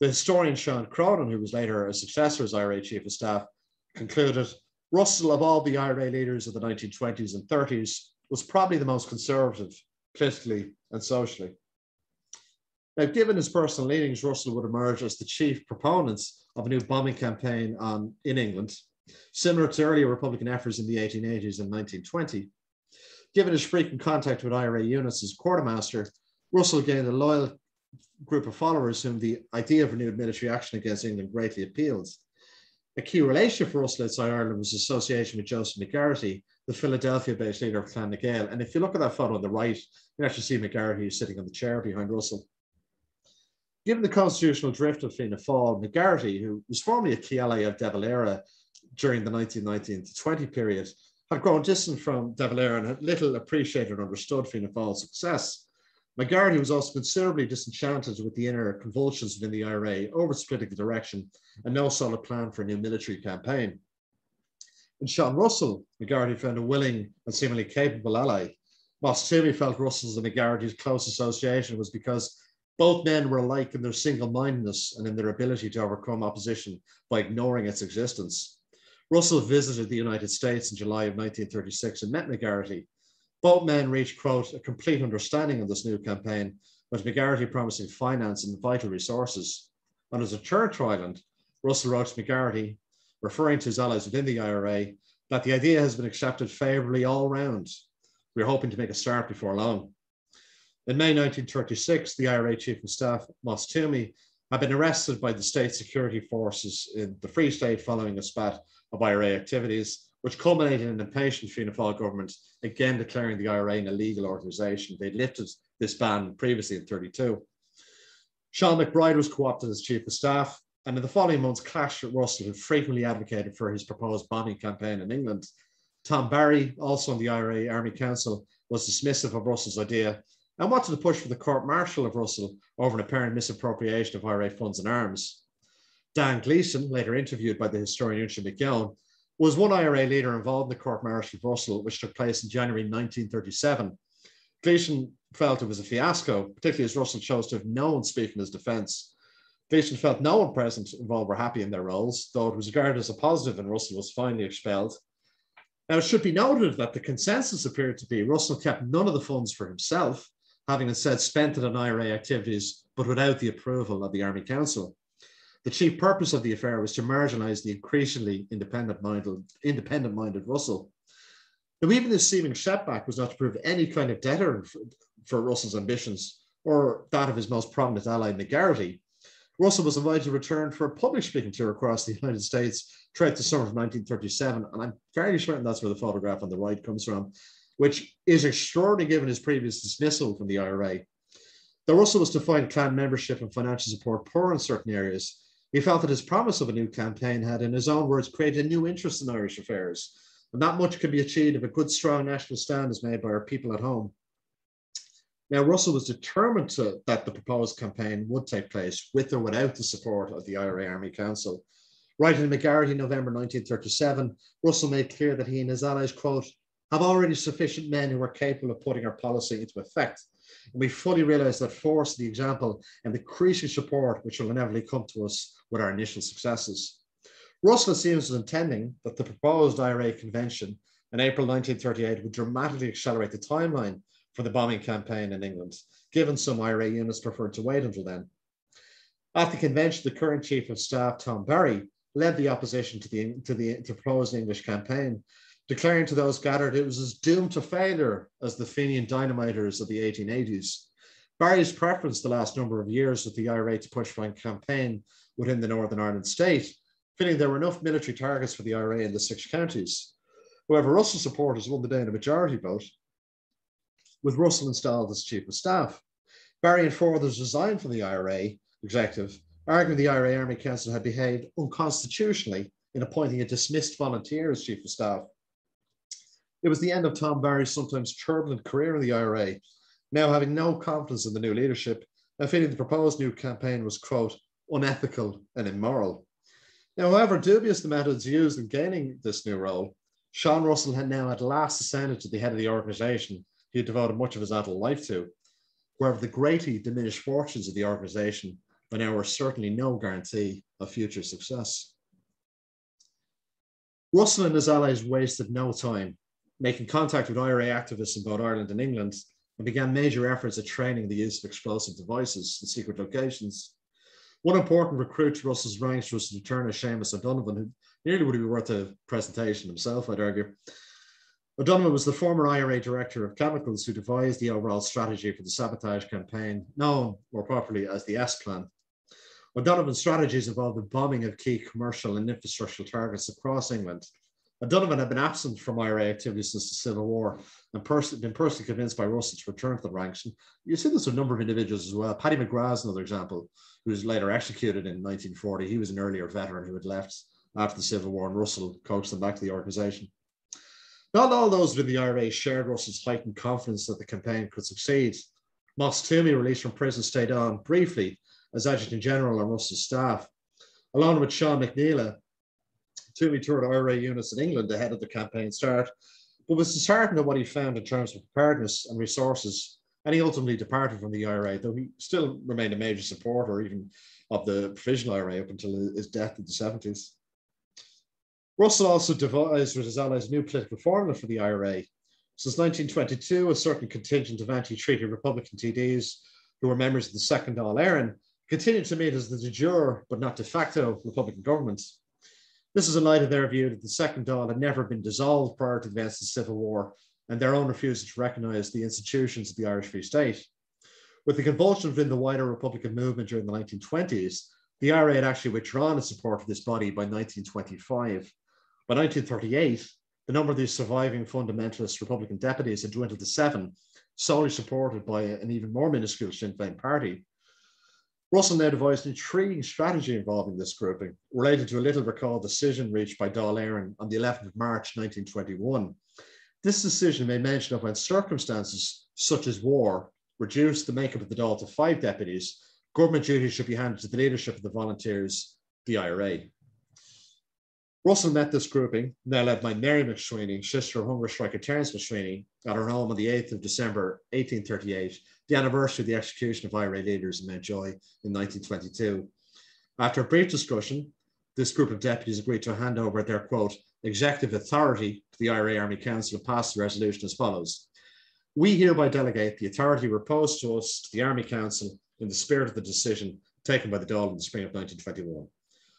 Speaker 2: The historian Sean Cronin, who was later a successor as IRA Chief of Staff, concluded Russell, of all the IRA leaders of the 1920s and 30s, was probably the most conservative politically and socially. Now, given his personal leanings, Russell would emerge as the chief proponent of a new bombing campaign on, in England, similar to earlier Republican efforts in the 1880s and 1920. Given his frequent contact with IRA units as quartermaster, Russell gained a loyal group of followers whom the idea of renewed military action against England greatly appealed. A key relation for Russell outside Ireland was association with Joseph McGarrity, the Philadelphia-based leader of Clan Gael. And if you look at that photo on the right, you actually see McGarrity sitting on the chair behind Russell. Given the constitutional drift of Fianna Fáil, McGarrity, who was formerly a key ally of De Valera during the 1919 to 20 period, had grown distant from De Valera and had little appreciated or understood Fianna Fáil's success. McGarrity was also considerably disenchanted with the inner convulsions within the IRA over its political direction and no solid plan for a new military campaign. In Sean Russell, McGarrity found a willing and seemingly capable ally. Whilst Twomey felt Russell's and McGarrity's close association was because both men were alike in their single mindedness and in their ability to overcome opposition by ignoring its existence. Russell visited the United States in July of 1936 and met McGarrity. Both men reached, quote, a complete understanding of this new campaign, with McGarrity promising finance and vital resources. On his return to Ireland, Russell wrote to McGarrity, referring to his allies within the IRA, that the idea has been accepted favourably all round. We're hoping to make a start before long. In May 1936, the IRA Chief of Staff, Moss Twomey, had been arrested by the state security forces in the Free State following a spat of IRA activities, which culminated in an impatient Fianna Fáil government again declaring the IRA an illegal organisation. They'd lifted this ban previously in 32. Sean McBride was co-opted as Chief of Staff, and in the following months clashed with Russell, who frequently advocated for his proposed bombing campaign in England. Tom Barry, also on the IRA Army Council, was dismissive of Russell's idea and wanted to push for the court martial of Russell over an apparent misappropriation of IRA funds and arms. Dan Gleeson, later interviewed by the historian Uinseann MacEoin, was one IRA leader involved in the court martial of Russell, which took place in January 1937. Gleeson felt it was a fiasco, particularly as Russell chose to have no one speak in his defence. Gleeson felt no one present involved were happy in their roles, though it was regarded as a positive and Russell was finally expelled. Now, it should be noted that the consensus appeared to be Russell kept none of the funds for himself, having instead spent it on IRA activities, but without the approval of the Army Council. The chief purpose of the affair was to marginalise the increasingly independent minded Russell. Now, even this seeming setback was not to prove any kind of debtor for, Russell's ambitions or that of his most prominent ally, McGarrity. Russell was invited to return for a public speaking tour across the United States throughout the summer of 1937, and I'm fairly certain that's where the photograph on the right comes from which is extraordinary given his previous dismissal from the IRA. Though Russell was to find clan membership and financial support poor in certain areas, he felt that his promise of a new campaign had, in his own words, created a new interest in Irish affairs. And not much can be achieved if a good, strong national stand is made by our people at home. Now, Russell was determined to, that the proposed campaign would take place with or without the support of the IRA Army Council. Writing to McGarrity in November 1937, Russell made clear that he and his allies, quote, have already sufficient men who are capable of putting our policy into effect. And we fully realize that force, the example, and the increasing support which will inevitably come to us with our initial successes. Russell seems intending that the proposed IRA convention in April 1938 would dramatically accelerate the timeline for the bombing campaign in England, given some IRA units preferred to wait until then. At the convention, the current Chief of Staff, Tom Barry, led the opposition to the, to the to proposed English campaign declaring to those gathered it was as doomed to failure as the Fenian dynamiters of the 1880s. Barry's preference the last number of years with the IRA to push for a campaign within the Northern Ireland state, feeling there were enough military targets for the IRA in the six counties. However, Russell's supporters won the day in a majority vote, with Russell installed as chief of staff. Barry and four others resigned from the IRA executive, arguing the IRA Army Council had behaved unconstitutionally in appointing a dismissed volunteer as chief of staff it was the end of Tom Barry's sometimes turbulent career in the IRA. Now having no confidence in the new leadership and feeling the proposed new campaign was, quote, unethical and immoral. Now, however dubious the methods used in gaining this new role, Sean Russell had now at last ascended to the head of the organization he had devoted much of his adult life to. However, the greatly diminished fortunes of the organization by now were certainly no guarantee of future success. Russell and his allies wasted no time, making contact with IRA activists in both Ireland and England, and began major efforts at training the use of explosive devices in secret locations. One important recruit to Russell's ranks was Lieutenant Seamus O'Donovan, who nearly would be worth a presentation himself, I'd argue. O'Donovan was the former IRA director of chemicals who devised the overall strategy for the sabotage campaign, known more properly as the S Plan. O'Donovan's strategies involved the bombing of key commercial and infrastructural targets across England. O'Donovan had been absent from IRA activities since the Civil War and pers- been personally convinced by Russell to return to the ranks. And you see this with a number of individuals as well. Paddy McGrath is another example, who was later executed in 1940. He was an earlier veteran who had left after the Civil War, and Russell coached them back to the organisation. Not all those within the IRA shared Russell's heightened confidence that the campaign could succeed. Moss Twomey, released from prison, stayed on briefly as Adjutant General on Russell's staff. Along with Sean McNeela, Twomey toured IRA units in England ahead of the campaign start, but was disheartened at what he found in terms of preparedness and resources, and he ultimately departed from the IRA, though he still remained a major supporter even of the provisional IRA up until his death in the 70s. Russell also devised with his allies a new political formula for the IRA. Since 1922, a certain contingent of anti-treaty Republican TDs who were members of the Second Dáil Éireann continued to meet as the de jure but not de facto Republican government. This is in light of their view that the Second Dáil had never been dissolved prior to the events of the Civil War and their own refusal to recognise the institutions of the Irish Free State. With the convulsion within the wider Republican movement during the 1920s, the IRA had actually withdrawn its support for this body by 1925. By 1938, the number of these surviving fundamentalist Republican deputies had dwindled to seven, solely supported by an even more minuscule Sinn Féin party. Russell now devised an intriguing strategy involving this grouping, related to a little recalled decision reached by Dáil Éireann on the 11th of March 1921. This decision made mention of when circumstances such as war reduced the makeup of the Dáil to five deputies, government duties should be handed to the leadership of the volunteers, the IRA. Russell met this grouping, now led by Mary MacSwiney, sister of hunger striker Terence MacSwiney, at her home on the 8th of December 1838, the anniversary of the execution of IRA leaders in Mountjoy in 1922. After a brief discussion, this group of deputies agreed to hand over their quote, executive authority to the IRA Army Council and pass the resolution as follows. We hereby delegate the authority reposed to us to the Army Council in the spirit of the decision taken by the Dáil in the spring of 1921.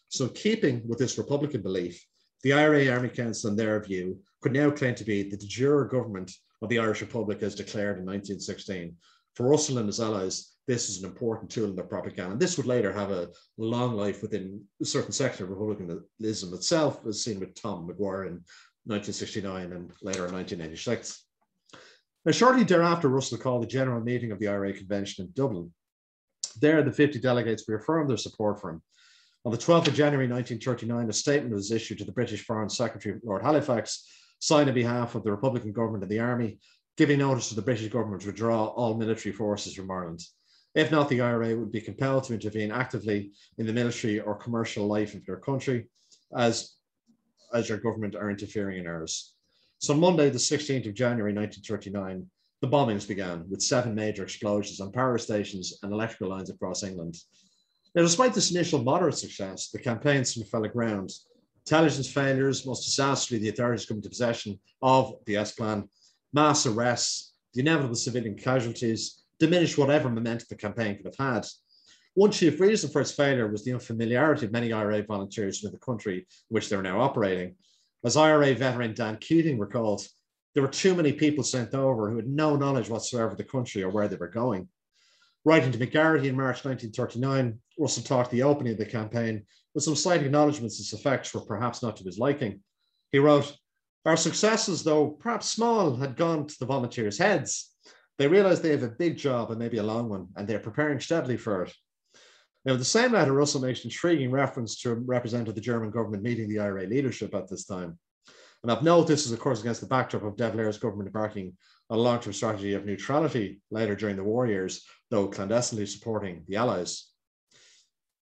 Speaker 2: So, keeping with this Republican belief, the IRA Army Council, in their view, could now claim to be the de jure government of the Irish Republic as declared in 1916. For Russell and his allies, this is an important tool in their propaganda. And this would later have a long life within a certain section of republicanism itself, as seen with Tom Maguire in 1969 and later in 1986. Now, shortly thereafter, Russell called the general meeting of the IRA convention in Dublin. There, the 50 delegates reaffirmed their support for him on the 12th of January 1939, a statement was issued to the British Foreign Secretary, Lord Halifax, signed on behalf of the Republican government and the army, giving notice to the British government to withdraw all military forces from Ireland. If not, the IRA would be compelled to intervene actively in the military or commercial life of their country as, as your government are interfering in ours. So on Monday, the 16th of January 1939, the bombings began with seven major explosions on power stations and electrical lines across England. Now, despite this initial moderate success, the campaign soon fell aground. Intelligence failures, most disastrously, the authorities come into possession of the S plan, mass arrests, the inevitable civilian casualties, diminished whatever momentum the campaign could have had. One chief reason for its failure was the unfamiliarity of many IRA volunteers with the country in which they were now operating. As IRA veteran Dan Keating recalled, there were too many people sent over who had no knowledge whatsoever of the country or where they were going. Writing to McGarrity in March 1939, Russell talked the opening of the campaign with some slight acknowledgements its effects were perhaps not to his liking. He wrote, Our successes, though perhaps small, had gone to the volunteers' heads. They realize they have a big job and maybe a long one, and they're preparing steadily for it. Now, in the same letter, Russell makes an intriguing reference to a representative of the German government meeting the IRA leadership at this time. And I've noted this is, of course, against the backdrop of De Valera's government embarking on a long term strategy of neutrality later during the war years, though clandestinely supporting the Allies.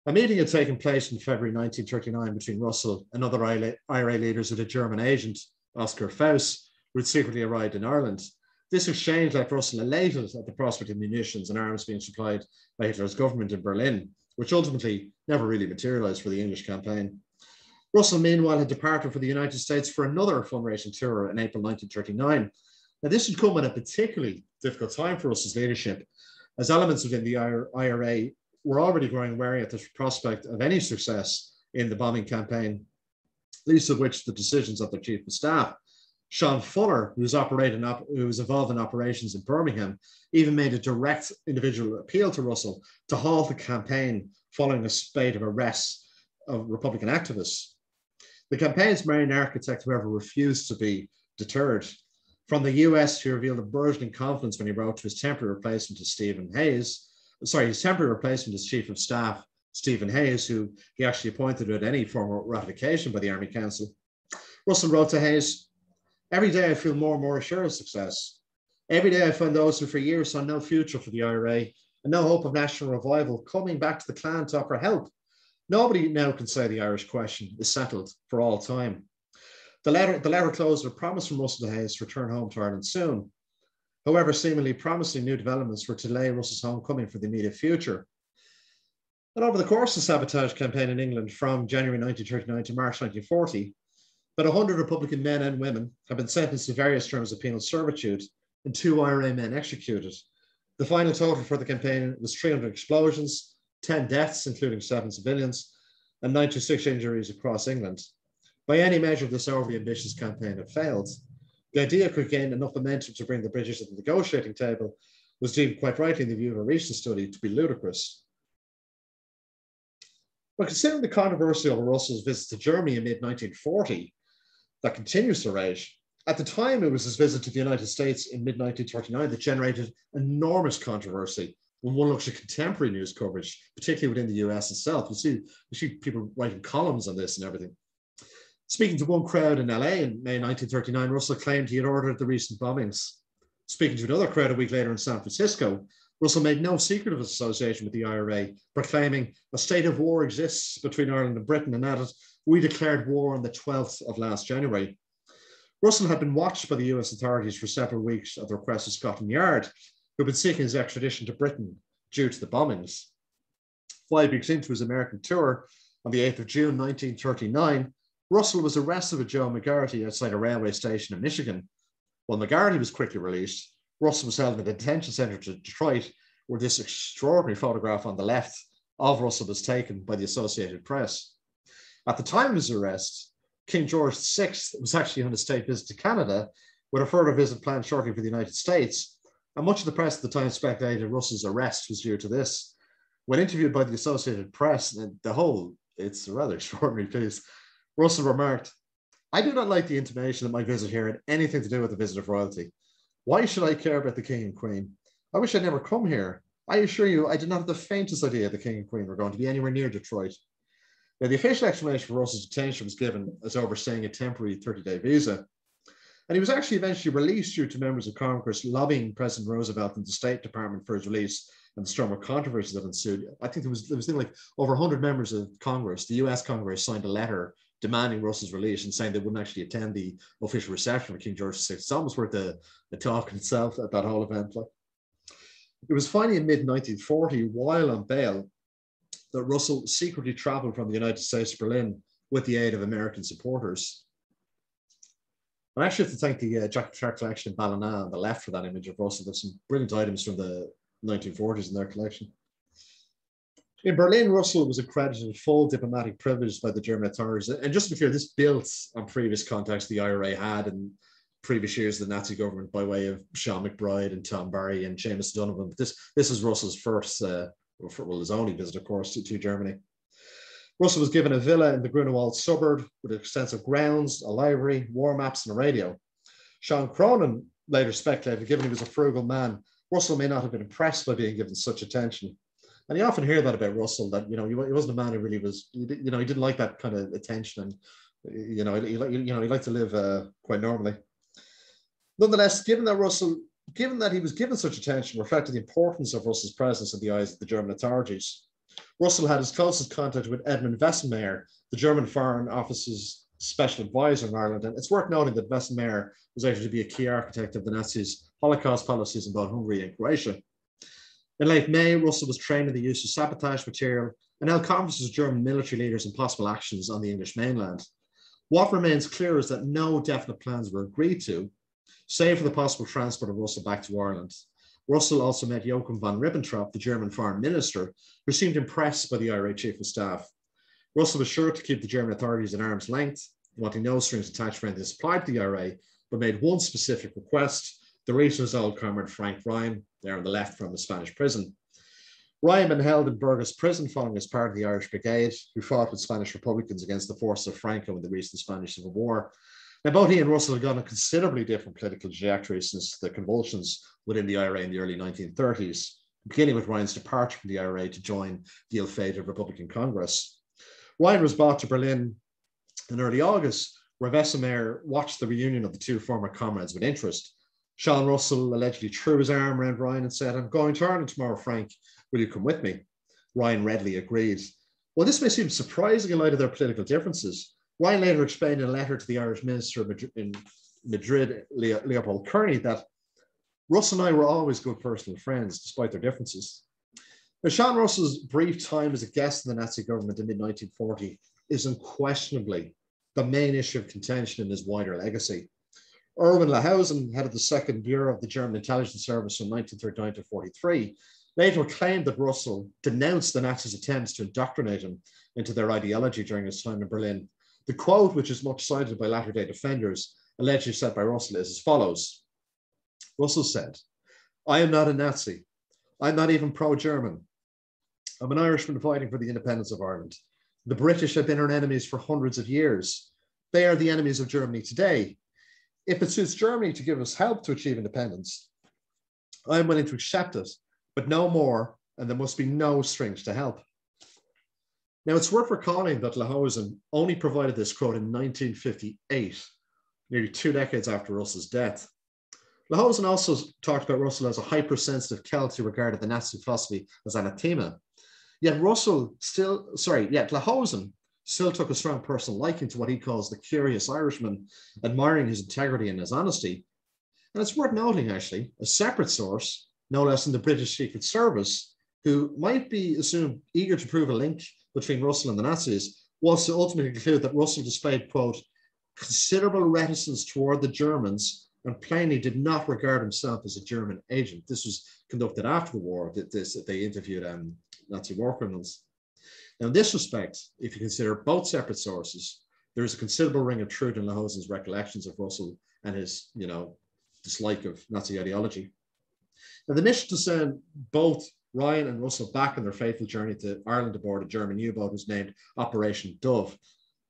Speaker 2: A meeting had taken place in February 1939 between Russell and other IRA leaders with a German agent, Oscar Pfaus, who had secretly arrived in Ireland. This exchange left Russell elated at the prospect of munitions and arms being supplied by Hitler's government in Berlin, which ultimately never really materialized for the English campaign. Russell, meanwhile, had departed for the United States for another fundraising tour in April 1939. Now, this had come at a particularly difficult time for Russell's leadership, as elements within the IRA were already growing wary at the prospect of any success in the bombing campaign, least of which the decisions of their chief of staff. Sean Fuller, who was operating up, who was involved in operations in Birmingham, even made a direct individual appeal to Russell to halt the campaign following a spate of arrests of Republican activists. The campaign's main architect, however, refused to be deterred. From the US, he revealed a burgeoning confidence when he wrote to his temporary replacement to Stephen Hayes, sorry, his temporary replacement as chief of staff, Stephen Hayes, who he actually appointed without any formal ratification by the Army Council. Russell wrote to Hayes, Every day I feel more and more assured of success. Every day I find those who for years saw no future for the IRA and no hope of national revival coming back to the clan to offer help. Nobody now can say the Irish question is settled for all time. The letter, the letter closed with a promise from Russell to Hayes to return home to Ireland soon. However, seemingly promising new developments were to delay Russell's homecoming for the immediate future. And over the course of the sabotage campaign in England from January 1939 to March 1940, but 100 Republican men and women have been sentenced to various terms of penal servitude and two IRA men executed. The final total for the campaign was 300 explosions, 10 deaths, including seven civilians, and 96 injuries across England. By any measure, this overly ambitious campaign had failed. The idea could gain enough momentum to bring the British to the negotiating table was deemed quite rightly in the view of a recent study to be ludicrous. But considering the controversy over Russell's visit to Germany in mid 1940, that continues to rage. At the time, it was his visit to the United States in mid 1939 that generated enormous controversy. When one looks at contemporary news coverage, particularly within the US itself, you see, you see people writing columns on this and everything. Speaking to one crowd in LA in May 1939, Russell claimed he had ordered the recent bombings. Speaking to another crowd a week later in San Francisco, Russell made no secret of his association with the IRA, proclaiming a state of war exists between Ireland and Britain and added, we declared war on the 12th of last January. Russell had been watched by the US authorities for several weeks at the request of Scotland Yard, who had been seeking his extradition to Britain due to the bombings. Five weeks into his American tour, on the 8th of June 1939, Russell was arrested with Joe McGarrity outside a railway station in Michigan. While McGarrity was quickly released, Russell was held in a detention center to Detroit, where this extraordinary photograph on the left of Russell was taken by the Associated Press. At the time of his arrest, King George VI was actually on a state visit to Canada with a further visit planned shortly for the United States. And much of the press at the time speculated Russell's arrest was due to this. When interviewed by the Associated Press, the whole, it's a rather extraordinary piece, Russell remarked, I do not like the intimation that my visit here had anything to do with the visit of royalty. Why should I care about the king and queen? I wish I'd never come here. I assure you, I did not have the faintest idea the king and queen were going to be anywhere near Detroit. Now, the official explanation for Russell's detention was given as overstaying a temporary 30 day visa. And he was actually eventually released due to members of Congress lobbying President Roosevelt and the State Department for his release and the storm of controversy that ensued. I think there was there was like over 100 members of Congress, the U.S. Congress, signed a letter demanding Russell's release and saying they wouldn't actually attend the official reception of King George VI. It's almost worth the, the talk in itself at that whole event. It was finally in mid 1940, while on bail, that Russell secretly traveled from the United States to Berlin with the aid of American supporters. I actually have to thank the uh, Jackie Clarke collection in Ballina on the left for that image of Russell. There's some brilliant items from the 1940s in their collection. In Berlin, Russell was accredited full diplomatic privilege by the German authorities. And just to be clear, this built on previous contacts the IRA had in previous years the Nazi government by way of Sean McBride and Tom Barry and Seamus Donovan. But this, this is Russell's first uh, well, his only visit, of course, to, to Germany. Russell was given a villa in the Grunewald suburb with extensive grounds, a library, war maps, and a radio. Sean Cronin later speculated, given he was a frugal man, Russell may not have been impressed by being given such attention. And you often hear that about Russell, that you know he, wasn't a man who really was, you know, he didn't like that kind of attention, and you know, he, you know, he liked to live uh, quite normally. Nonetheless, given that Russell given that he was given such attention, reflected the importance of Russell's presence in the eyes of the German authorities. Russell had his closest contact with Edmund Veesenmayer, the German Foreign Office's special advisor in Ireland. And it's worth noting that Veesenmayer was able to be a key architect of the Nazis' Holocaust policies in both Hungary and Croatia. In late May, Russell was trained in the use of sabotage material and held conferences with German military leaders on possible actions on the English mainland. What remains clear is that no definite plans were agreed to, save for the possible transport of Russell back to Ireland. Russell also met Joachim von Ribbentrop, the German foreign minister, who seemed impressed by the IRA chief of staff. Russell was sure to keep the German authorities at arm's length, wanting no strings attached for anything supplied to the IRA, but made one specific request the of old comrade Frank Ryan, there on the left from the Spanish prison. Ryan been held in Burgos prison following as part of the Irish Brigade, who fought with Spanish Republicans against the forces of Franco in the recent Spanish Civil War. Now, both he and Russell had gone on considerably different political trajectories since the convulsions within the IRA in the early 1930s, beginning with Ryan's departure from the IRA to join the ill-fated Republican Congress. Ryan was brought to Berlin in early August, where Veesenmayer watched the reunion of the two former comrades with interest. Sean Russell allegedly threw his arm around Ryan and said, I'm going to Ireland tomorrow, Frank. Will you come with me? Ryan readily agreed. Well, this may seem surprising in light of their political differences. Ryan later explained in a letter to the Irish minister in Madrid, Leopold Kearney, that Russ and I were always good personal friends, despite their differences. Now, Sean Russell's brief time as a guest in the Nazi government in mid 1940 is unquestionably the main issue of contention in his wider legacy. Erwin Lahousen, head of the Second Bureau of the German Intelligence Service from 1939 to 43, later claimed that Russell denounced the Nazis' attempts to indoctrinate him into their ideology during his time in Berlin. The quote, which is much cited by latter day defenders, allegedly said by Russell, is as follows Russell said, I am not a Nazi. I'm not even pro German. I'm an Irishman fighting for the independence of Ireland. The British have been our enemies for hundreds of years. They are the enemies of Germany today. If it suits Germany to give us help to achieve independence, I'm willing to accept it, but no more, and there must be no strings to help. Now, it's worth recalling that Lahousen only provided this quote in 1958, nearly two decades after Russell's death. Lahousen also talked about Russell as a hypersensitive Celt who regarded the Nazi philosophy as anathema. Yet Russell still, sorry, yet Lahousen still took a strong personal liking to what he calls the curious Irishman, admiring his integrity and his honesty. And it's worth noting, actually, a separate source, no less than the British Secret Service, who might be assumed eager to prove a link between Russell and the Nazis, was to ultimately conclude that Russell displayed, quote, considerable reticence toward the Germans and plainly did not regard himself as a German agent. This was conducted after the war, that this, they interviewed um, Nazi war criminals. Now, in this respect, if you consider both separate sources, there is a considerable ring of truth in Lahousen's recollections of Russell and his, you know, dislike of Nazi ideology. Now, the mission to send both Ryan and Russell back on their fateful journey to Ireland aboard a German U-boat was named Operation Dove.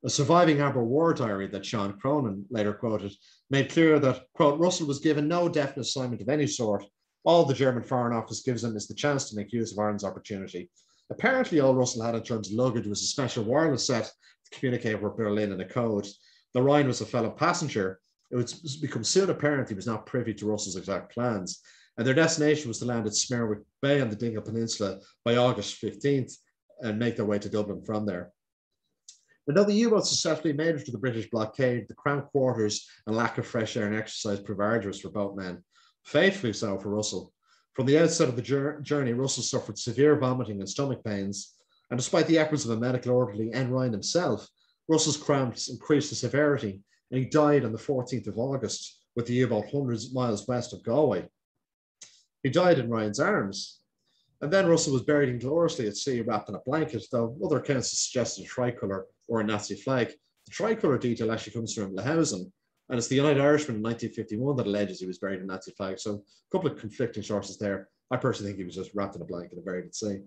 Speaker 2: A surviving Abwehr War diary that Sean Cronin later quoted made clear that, quote, Russell was given no definite assignment of any sort. All the German Foreign Office gives him is the chance to make use of Ireland's opportunity Apparently, all Russell had in terms of luggage was a special wireless set to communicate with Berlin in a code. The Ryan was a fellow passenger. It was become soon apparent he was not privy to Russell's exact plans, and their destination was to land at Smerwick Bay on the Dingle Peninsula by August 15th and make their way to Dublin from there. The U-boat successfully made it to the British blockade, the cramped quarters and lack of fresh air and exercise proved arduous for both men. Faithfully so for Russell, from the outset of the journey, Russell suffered severe vomiting and stomach pains, and despite the efforts of a medical orderly and Ryan himself, Russell's cramps increased in severity, and he died on the 14th of August with the U-boat hundreds of miles west of Galway. He died in Ryan's arms, and then Russell was buried ingloriously at sea wrapped in a blanket, though other accounts suggested a tricolour or a Nazi flag. The tricolour detail actually comes from Lahousen, and it's the United Irishman in 1951 that alleges he was buried in Nazi flag. So a couple of conflicting sources there. I personally think he was just wrapped in a blanket and buried at sea.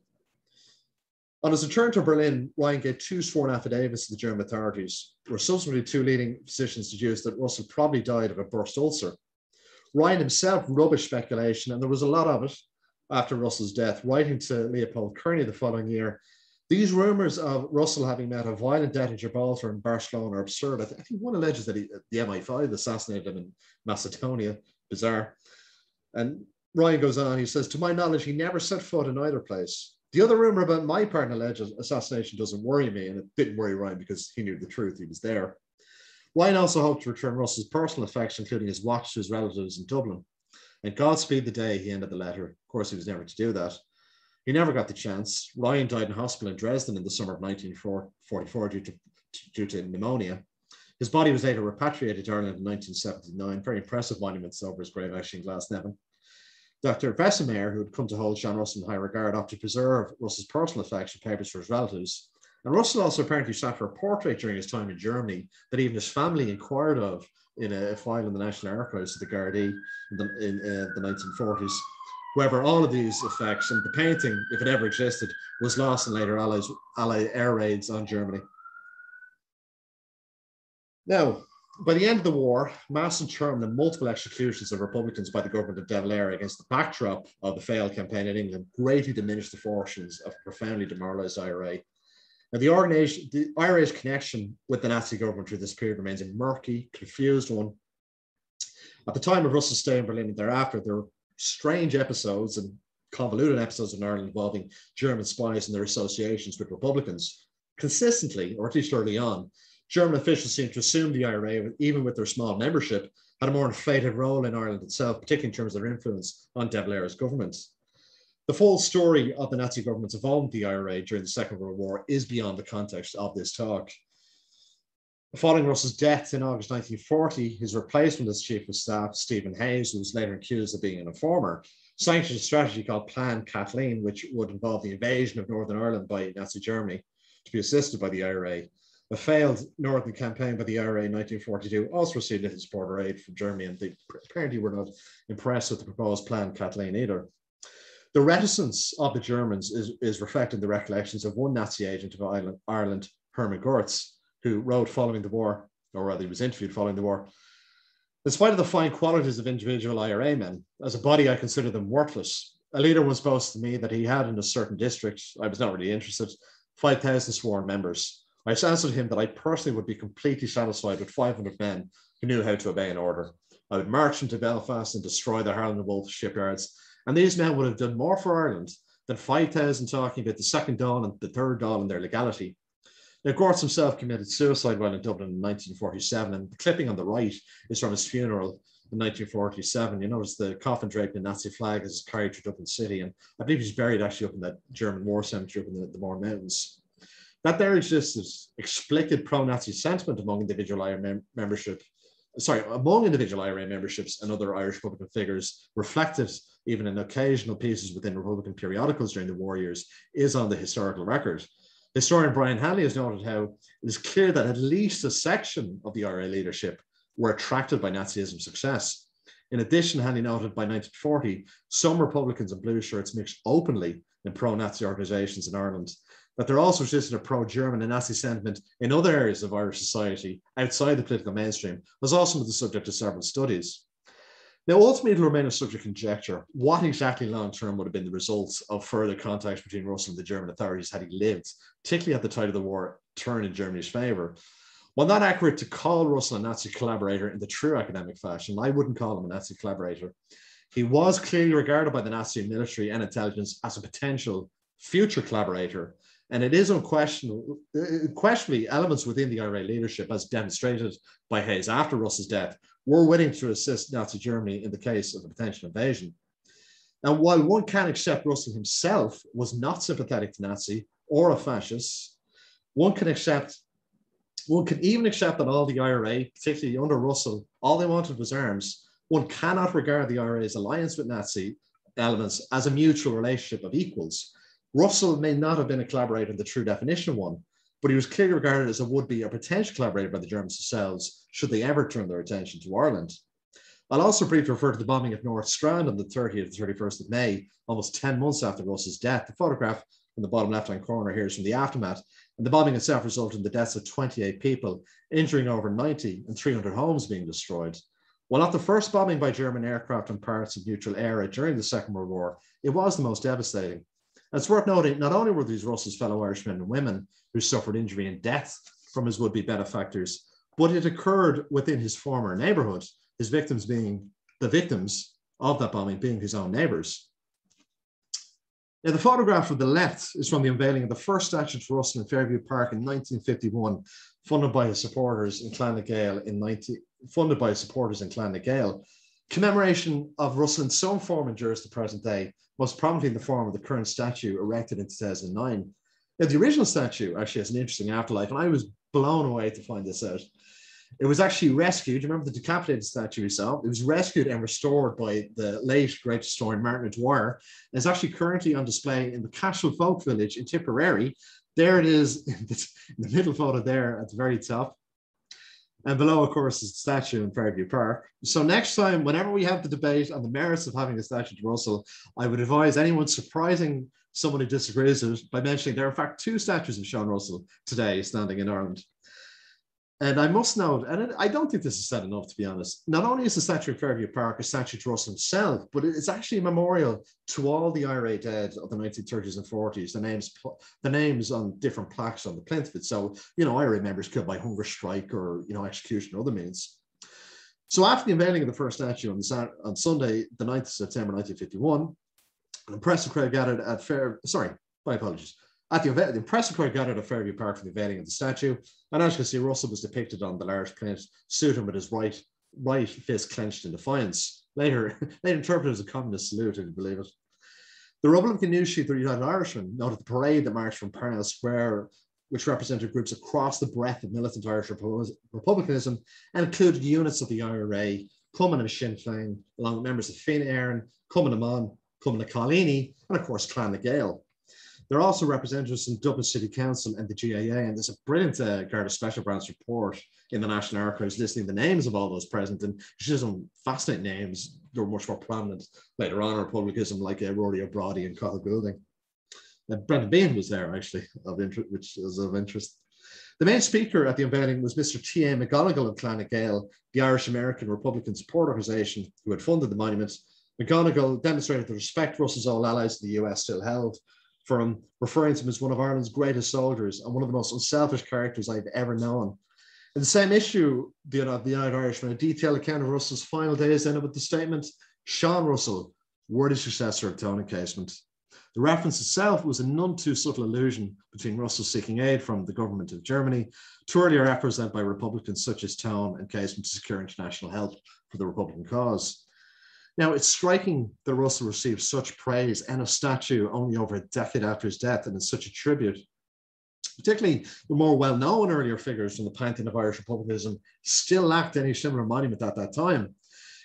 Speaker 2: On his return to Berlin, Ryan gave two sworn affidavits to the German authorities, where subsequently two leading physicians deduced that Russell probably died of a burst ulcer. Ryan himself rubbished speculation, and there was a lot of it after Russell's death, writing to Leopold Kearney the following year these rumors of Russell having met a violent death in Gibraltar and Barcelona are absurd. I think one alleges that he, the MI5 assassinated him in Macedonia. Bizarre. And Ryan goes on, he says, To my knowledge, he never set foot in either place. The other rumor about my part in alleged assassination doesn't worry me, and it didn't worry Ryan because he knew the truth. He was there. Ryan also hoped to return Russell's personal effects, including his watch to his relatives in Dublin. And Godspeed the day he ended the letter. Of course, he was never to do that. He never got the chance. Ryan died in hospital in Dresden in the summer of 1944 due to, due to pneumonia. His body was later repatriated to Ireland in 1979. Very impressive monuments over his grave, actually, in Glasnevin. Dr. Veesenmayer, who had come to hold John Russell in high regard, opted to preserve Russell's personal effects and papers for his relatives. And Russell also apparently sat for a portrait during his time in Germany that even his family inquired of in a file in the National Archives of the Gardaí in the, in, uh, the 1940s. However, all of these effects and the painting, if it ever existed, was lost in later Allies, Allied air raids on Germany. Now, by the end of the war, mass internment and multiple executions of Republicans by the government of De Valera against the backdrop of the failed campaign in England greatly diminished the fortunes of profoundly demoralized IRA. Now, the, organization, the IRA's connection with the Nazi government through this period remains a murky, confused one. At the time of Russell's stay in Berlin and thereafter, there strange episodes and convoluted episodes in Ireland involving German spies and their associations with Republicans. Consistently, or at least early on, German officials seem to assume the IRA, even with their small membership, had a more inflated role in Ireland itself, particularly in terms of their influence on De Valera's government. The full story of the Nazi government's involvement in the IRA during the Second World War is beyond the context of this talk. Following Russell's death in August 1940, his replacement as chief of staff, Stephen Hayes, who was later accused of being an informer, sanctioned a strategy called Plan Kathleen, which would involve the invasion of Northern Ireland by Nazi Germany to be assisted by the IRA. A failed northern campaign by the IRA in 1942 also received little support or aid from Germany, and they apparently were not impressed with the proposed plan Kathleen either. The reticence of the Germans is, is reflected in the recollections of one Nazi agent of Ireland, Ireland, Hermann Goertz, who wrote following the war, or rather, he was interviewed following the war. In spite of the fine qualities of individual IRA men, as a body, I consider them worthless. A leader once boasted to me that he had in a certain district, I was not really interested, 5,000 sworn members. I answered him that I personally would be completely satisfied with 500 men who knew how to obey an order. I would march into Belfast and destroy the Harland and Wolff shipyards. And these men would have done more for Ireland than 5,000 talking about the second Dáil and the third Dáil and their legality. Now, Goertz himself committed suicide while in Dublin in 1947, and the clipping on the right is from his funeral in 1947. You notice the coffin draped in Nazi flag is carried through Dublin City, and I believe he's buried actually up in that German war cemetery up in the, the Mourne Mountains that there existed explicit pro-Nazi sentiment among individual IRA mem- membership, sorry, among individual IRA memberships and other Irish Republican figures, reflected even in occasional pieces within Republican periodicals during the war years, is on the historical record. Historian Brian Hanley has noted how it is clear that at least a section of the IRA leadership were attracted by Nazism's success. In addition, Hanley noted by 1940, some Republicans and blue shirts mixed openly in pro-Nazi organizations in Ireland that there also existed a pro-German and Nazi sentiment in other areas of Irish society outside the political mainstream was also the subject of several studies. Now, ultimately, it'll remain a subject of conjecture. What exactly long term would have been the results of further contacts between Russell and the German authorities had he lived, particularly at the time of the war, turn in Germany's favour? While not accurate to call Russell a Nazi collaborator in the true academic fashion, I wouldn't call him a Nazi collaborator. He was clearly regarded by the Nazi military and intelligence as a potential future collaborator and it is unquestionably, unquestionably uh, elements within the IRA leadership, as demonstrated by Hayes after Russell's death, were willing to assist Nazi Germany in the case of a potential invasion. Now, while one can accept Russell himself was not sympathetic to Nazi or a fascist, one can accept, one can even accept that all the IRA, particularly under Russell, all they wanted was arms. One cannot regard the IRA's alliance with Nazi elements as a mutual relationship of equals Russell may not have been a collaborator in the true definition of one, but he was clearly regarded as a would-be or potential collaborator by the Germans themselves, should they ever turn their attention to Ireland. I'll also briefly refer to the bombing of North Strand on the 30th and 31st of May, almost 10 months after Russell's death. The photograph in the bottom left-hand corner here is from the aftermath, and the bombing itself resulted in the deaths of 28 people, injuring over 90 and 300 homes being destroyed. While not the first bombing by German aircraft on parts of neutral area during the Second World War, it was the most devastating. It's worth noting, not only were these Russell's fellow Irishmen and women who suffered injury and death from his would-be benefactors, but it occurred within his former neighborhood, his victims being the victims of that bombing being his own neighbors. Now, the photograph of the left is from the unveiling of the first statue to Russell in Fairview Park in 1951, funded by his supporters in Clan in 19, funded by his supporters in Clan Commemoration of Russell in some form endures the present day, most prominently in the form of the current statue erected in 2009. Now, the original statue actually has an interesting afterlife, and I was blown away to find this out. It was actually rescued. You remember the decapitated statue we saw? It was rescued and restored by the late great historian Martin O'Dwyer. And it's actually currently on display in the Cashel Folk Village in Tipperary. There it is in the middle photo there at the very top. And below, of course, is the statue in Fairview Park. So next time, whenever we have the debate on the merits of having a statue to Russell, I would advise anyone surprising someone who disagrees with it by mentioning there are in fact two statues of Sean Russell today standing in Ireland. And I must note, and I don't think this is said enough, to be honest. Not only is the statue in Fairview Park a statue to Russell himself, but it's actually a memorial to all the IRA dead of the 1930s and 40s. The names, the names on different plaques on the plinth of it. So, you know, IRA members killed by hunger strike or you know execution or other means. So after the unveiling of the first statue on, on Sunday, the 9th of September 1951, an impressive crowd gathered at Fair. Sorry, my apologies. At the, event, the impressive crowd gathered at Fairview Park for the unveiling of the statue, and as you can see, Russell was depicted on the large plinth, saluting with his right right fist clenched in defiance. Later, later interpreted as a communist salute, if you believe it. The Republican news sheet, the United Irishmen, noted the parade that marched from Parnell Square, which represented groups across the breadth of militant Irish republicanism and included units of the IRA, Cumann and Sinn Féin, along with members of Fine Gael, Cumann na mBan, Cumann Coilíney, and of course Clan na Gael. There are also representatives from Dublin City Council and the GAA, and there's a brilliant uh, Garda Special Branch report in the National Archives listing the names of all those present, and just some fascinating names. They're much more prominent later on in Republicanism, like uh, Rory O'Brady and Cathal Goulding. Uh, Brendan Behan was there actually, of interest, which is of interest. The main speaker at the unveiling was Mr. T.A. McGonigal of Clan na Gael, the Irish American Republican support organization who had funded the monument. McGonigal demonstrated the respect Russell's old allies in the US still held for him, referring to him as one of Ireland's greatest soldiers and one of the most unselfish characters I've ever known. In the same issue, the, uh, the United Irishman, a detailed account of Russell's final days ended with the statement, Sean Russell, worthy successor of Tone and Casement. The reference itself was a none too subtle allusion between Russell seeking aid from the government of Germany to earlier efforts led by Republicans such as Tone and Casement to secure international help for the Republican cause. Now, it's striking that Russell received such praise and a statue only over a decade after his death and in such a tribute. Particularly the more well known earlier figures from the pantheon of Irish republicanism still lacked any similar monument at that time.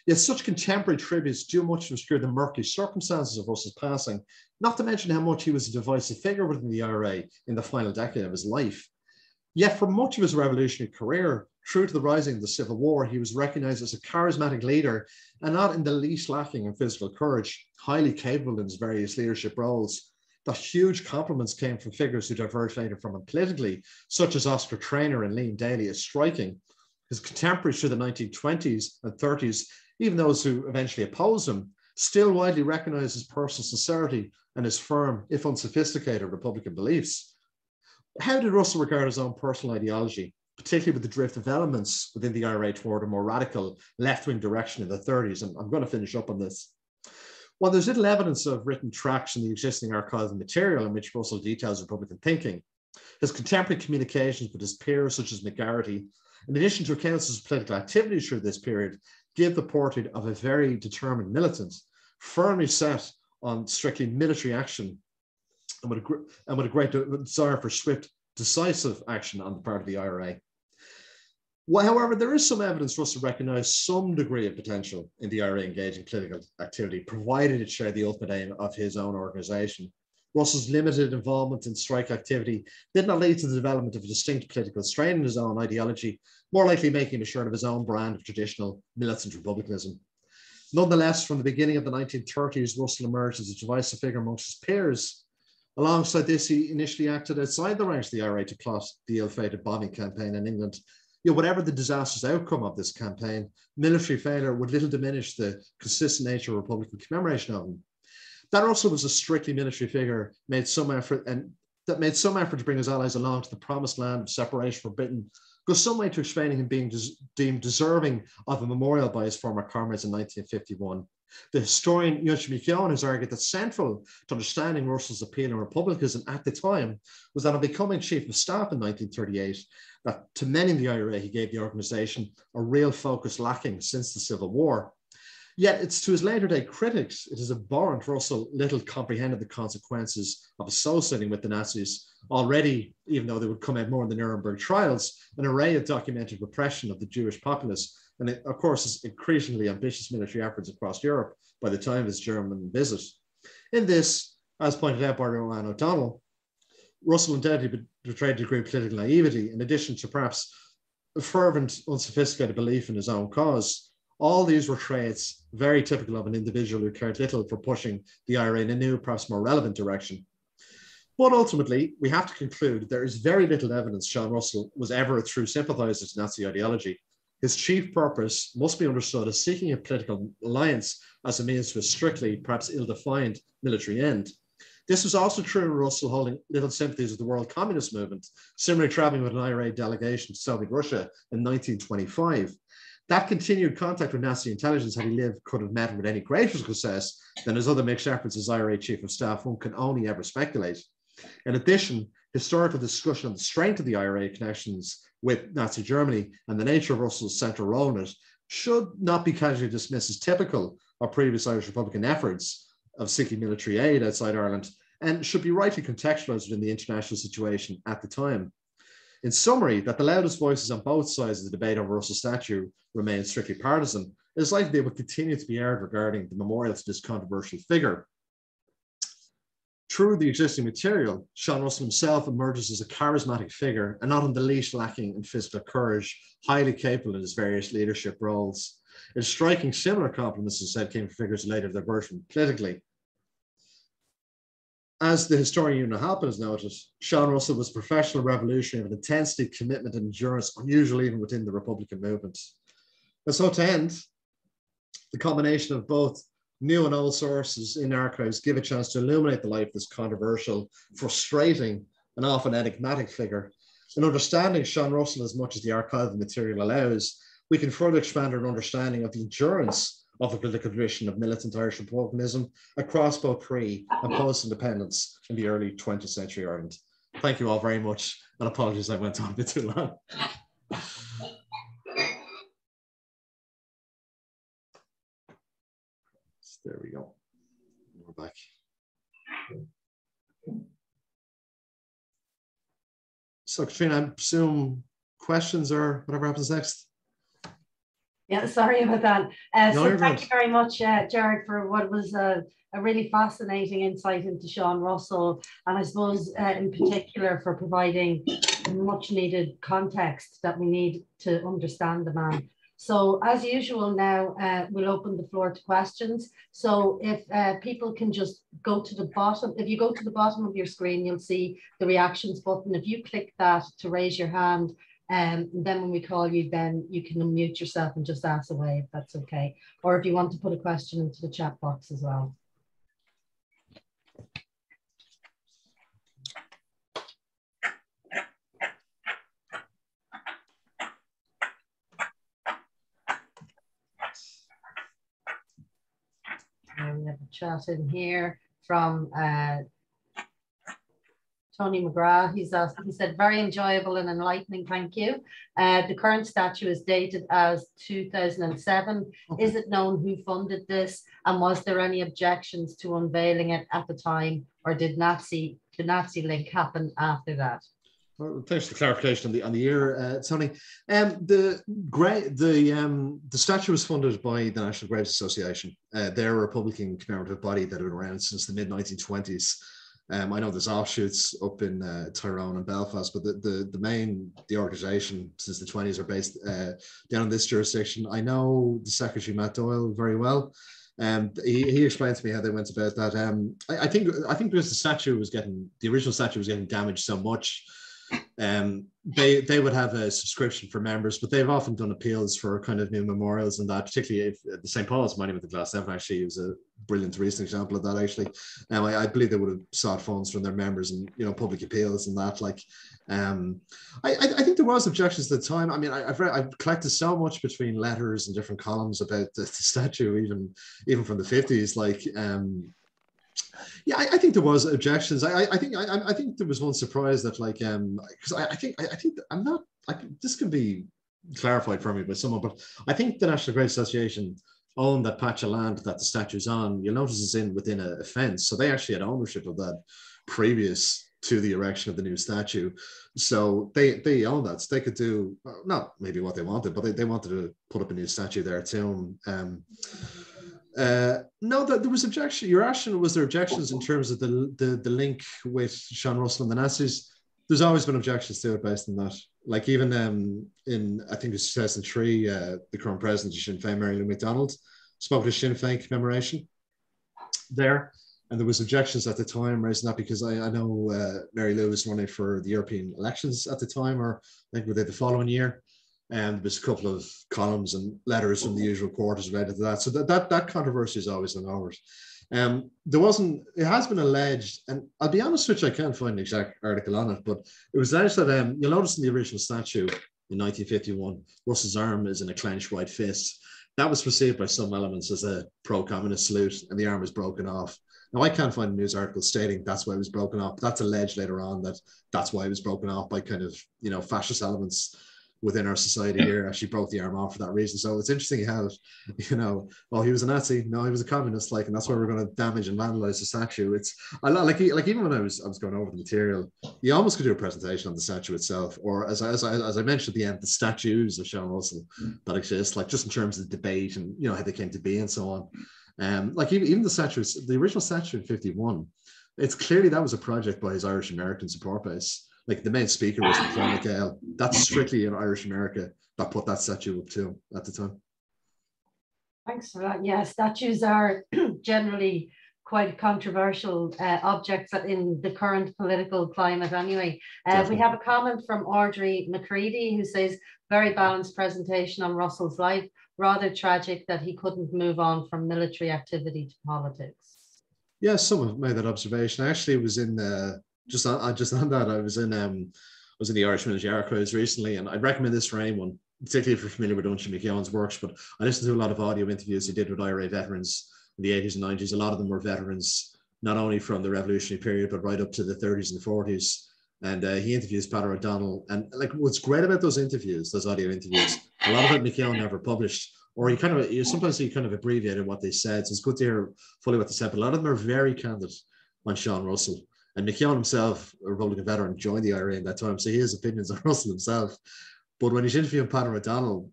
Speaker 2: Yet such contemporary tributes do much to obscure the murky circumstances of Russell's passing, not to mention how much he was a divisive figure within the IRA in the final decade of his life. Yet for much of his revolutionary career, true to the rising of the Civil War, he was recognized as a charismatic leader and not in the least lacking in physical courage, highly capable in his various leadership roles. The huge compliments came from figures who diverged later from him politically, such as Oscar Traynor and Liam Daly, as striking. His contemporaries through the 1920s and 30s, even those who eventually opposed him, still widely recognized his personal sincerity and his firm, if unsophisticated, Republican beliefs. How did Russell regard his own personal ideology? Particularly with the drift of elements within the IRA toward a more radical left wing direction in the 30s. And I'm going to finish up on this. While there's little evidence of written tracks in the existing archival material in which Russell details Republican thinking, his contemporary communications with his peers, such as McGarrity, in addition to accounts of political activities through this period, give the portrait of a very determined militant, firmly set on strictly military action and with a, and with a great desire for swift, decisive action on the part of the IRA. Well, however, there is some evidence for us to recognise some degree of potential in the IRA engaging political activity, provided it shared the ultimate aim of his own organisation. Russell's limited involvement in strike activity did not lead to the development of a distinct political strain in his own ideology, more likely making him a assured of his own brand of traditional militant republicanism. Nonetheless, from the beginning of the 1930s, Russell emerged as a divisive figure amongst his peers. Alongside this, he initially acted outside the ranks of the IRA to plot the ill-fated bombing campaign in England you know, whatever the disastrous outcome of this campaign, military failure would little diminish the consistent nature of Republican commemoration of him. That also was a strictly military figure, made some effort and that made some effort to bring his allies along to the promised land of separation from Britain, goes some way to explaining him being des- deemed deserving of a memorial by his former comrades in 1951. The historian Uinseann MacEoin has argued that central to understanding Russell's appeal in republicanism at the time was that on becoming chief of staff in 1938, that to many in the IRA, he gave the organization a real focus lacking since the Civil War. Yet it's to his later day critics, it is abhorrent Russell little comprehended the consequences of associating with the Nazis. Already, even though they would come out more in the Nuremberg trials, an array of documented repression of the Jewish populace, and of course, his increasingly ambitious military efforts across Europe by the time of his German visit. In this, as pointed out by Ruán O'Donnell, Russell undoubtedly betrayed a degree of political naivety, in addition to perhaps a fervent, unsophisticated belief in his own cause. All these were traits very typical of an individual who cared little for pushing the IRA in a new, perhaps more relevant direction. But ultimately, we have to conclude there is very little evidence Sean Russell was ever a true sympathizer to Nazi ideology. His chief purpose must be understood as seeking a political alliance as a means to a strictly, perhaps ill defined military end. This was also true in Russell holding little sympathies with the world communist movement, similarly traveling with an IRA delegation to Soviet Russia in 1925. That continued contact with Nazi intelligence, had he lived, could have met with any greater success than his other mixed efforts as IRA chief of staff. One can only ever speculate. In addition, historical discussion of the strength of the IRA connections with Nazi Germany and the nature of Russell's central role in it should not be casually dismissed as typical of previous Irish Republican efforts of seeking military aid outside Ireland and should be rightly contextualized within the international situation at the time. In summary, that the loudest voices on both sides of the debate over Russell's statue remain strictly partisan, it is likely they will continue to be aired regarding the memorial to this controversial figure. Through the existing material, Sean Russell himself emerges as a charismatic figure and not in the least lacking in physical courage, highly capable in his various leadership roles. It's striking similar compliments, said, came from figures later version politically. As the historian Eunan O'Halpin has noted, Sean Russell was a professional revolutionary of intensity, commitment, and endurance, unusual even within the Republican movement. And so to end, the combination of both new and old sources in archives give a chance to illuminate the life of this controversial, frustrating, and often enigmatic figure. In understanding Sean Russell as much as the archival material allows, we can further expand our understanding of the endurance of the political tradition of militant Irish republicanism across both pre and post independence in the early 20th century Ireland. Thank you all very much, and apologies I went on a bit too long. There we go. We're back. So, Katrina, I presume questions or whatever happens next.
Speaker 1: Yeah, sorry about that. Uh, no, so thank you very much, uh, Gerard, for what was a, a, really fascinating insight into Sean Russell, and I suppose uh, in particular for providing much needed context that we need to understand the man. So as usual now, uh, we'll open the floor to questions. So if uh, people can just go to the bottom, if you go to the bottom of your screen, you'll see the reactions button. If you click that to raise your hand, um, and then when we call you, then you can unmute yourself and just ask away if that's okay. Or if you want to put a question into the chat box as well. And we have a chat in here from uh, Tony McGrath. He's asked, he said, very enjoyable and enlightening. Thank you. Uh, the current statue is dated as 2007. Okay. Is it known who funded this? And was there any objections to unveiling it at the time? Or did Nazi, the Nazi link happen after that?
Speaker 2: Well, thanks for the clarification on the on the year, uh, Tony. Um, the great the um, the statue was funded by the National Graves Association. Uh, they're a Republican commemorative body that have been around since the mid 1920s. Um, I know there's offshoots up in uh, Tyrone and Belfast, but the, the, the main the organisation since the 20s are based uh, down in this jurisdiction. I know the secretary Matt Doyle very well. Um, he, he explained to me how they went about that. Um, I, I think I think because the statue was getting the original statue was getting damaged so much um, they they would have a subscription for members, but they've often done appeals for kind of new memorials and that, particularly if the St. Paul's Monument the Glass Seven actually was a brilliant recent example of that actually. Now I, I, believe they would have sought funds from their members and you know public appeals and that. Like um, I, I think there was objections at the time. I mean, I, have read, I've collected so much between letters and different columns about the, the statue, even even from the fifties. Like um, yeah, I, I, think there was objections. I, I think I, I, think there was one surprise that like um because I, think I, think I'm not I, this can be clarified for me by someone, but I think the National Graves Association own that patch of land that the statue's on, you'll notice it's in within a, a fence. So they actually had ownership of that previous to the erection of the new statue. So they they own that. So they could do not maybe what they wanted, but they, they wanted to put up a new statue there too. Um, uh, no, that there was objection. Your asking was there objections in terms of the, the the link with Sean Russell and the Nazis? There's always been objections to it based on that. Like even um, in I think it's 2003, uh, the current president of Sinn Féin, Mary Lou McDonald, spoke at a Sinn Féin commemoration there and there was objections at the time raising that because I, I know uh, Mary Lou was running for the European elections at the time, or I think were they the following year, and there was a couple of columns and letters from the usual quarters related to that. So that that, that controversy is always on ours. Um, there wasn't. It has been alleged, and I'll be honest with you, I can't find an exact article on it, but it was alleged that um, you'll notice in the original statue in 1951, Russell's arm is in a clenched right fist. That was perceived by some elements as a pro-communist salute, and the arm was broken off. Now, I can't find a news article stating that's why it was broken off. That's alleged later on that that's why it was broken off by kind of, you know, fascist elements within our society here actually broke the arm off for that reason. So it's interesting how, you know, well, he was a Nazi. No, he was a communist, like, and that's why we're going to damage and vandalize the statue. It's I like like even when I was I was going over the material, you almost could do a presentation on the statue itself, or as as I, as I mentioned at the end, the statues of Sean Russell that exist, like just in terms of the debate and you know how they came to be and so on. Um, like even, even the statues, the original statue in 51, it's clearly that was a project by his Irish American support base. Like the main speaker was Michael Gale. That's strictly in Irish America that put that statue up to at the time.
Speaker 1: Thanks for that. Yeah, statues are generally quite controversial uh, objects in the current political climate anyway. Uh, we have a comment from Audrey McCready who says, very balanced presentation on Russell's life rather tragic that he couldn't move on from military activity to politics.
Speaker 2: Yeah, some have made that observation. I actually was in uh, just on just on that. I was in um, was in the Irish Military Archives recently, and I'd recommend this for anyone, particularly if you're familiar with Uinseann MacEoin's works. But I listened to a lot of audio interviews he did with IRA veterans in the 80s and 90s. A lot of them were veterans, not only from the revolutionary period, but right up to the 30s and 40s. And uh, he interviews Peadar O'Donnell. And like what's great about those interviews, those audio interviews, a lot of it McKeown never published, or he kind of you sometimes he kind of abbreviated what they said. So it's good to hear fully what they said. But a lot of them are very candid on Sean Russell. And MacEoin himself, a Republican veteran, joined the IRA in that time, so he has opinions on Russell himself. But when he's interviewing Peadar O'Donnell,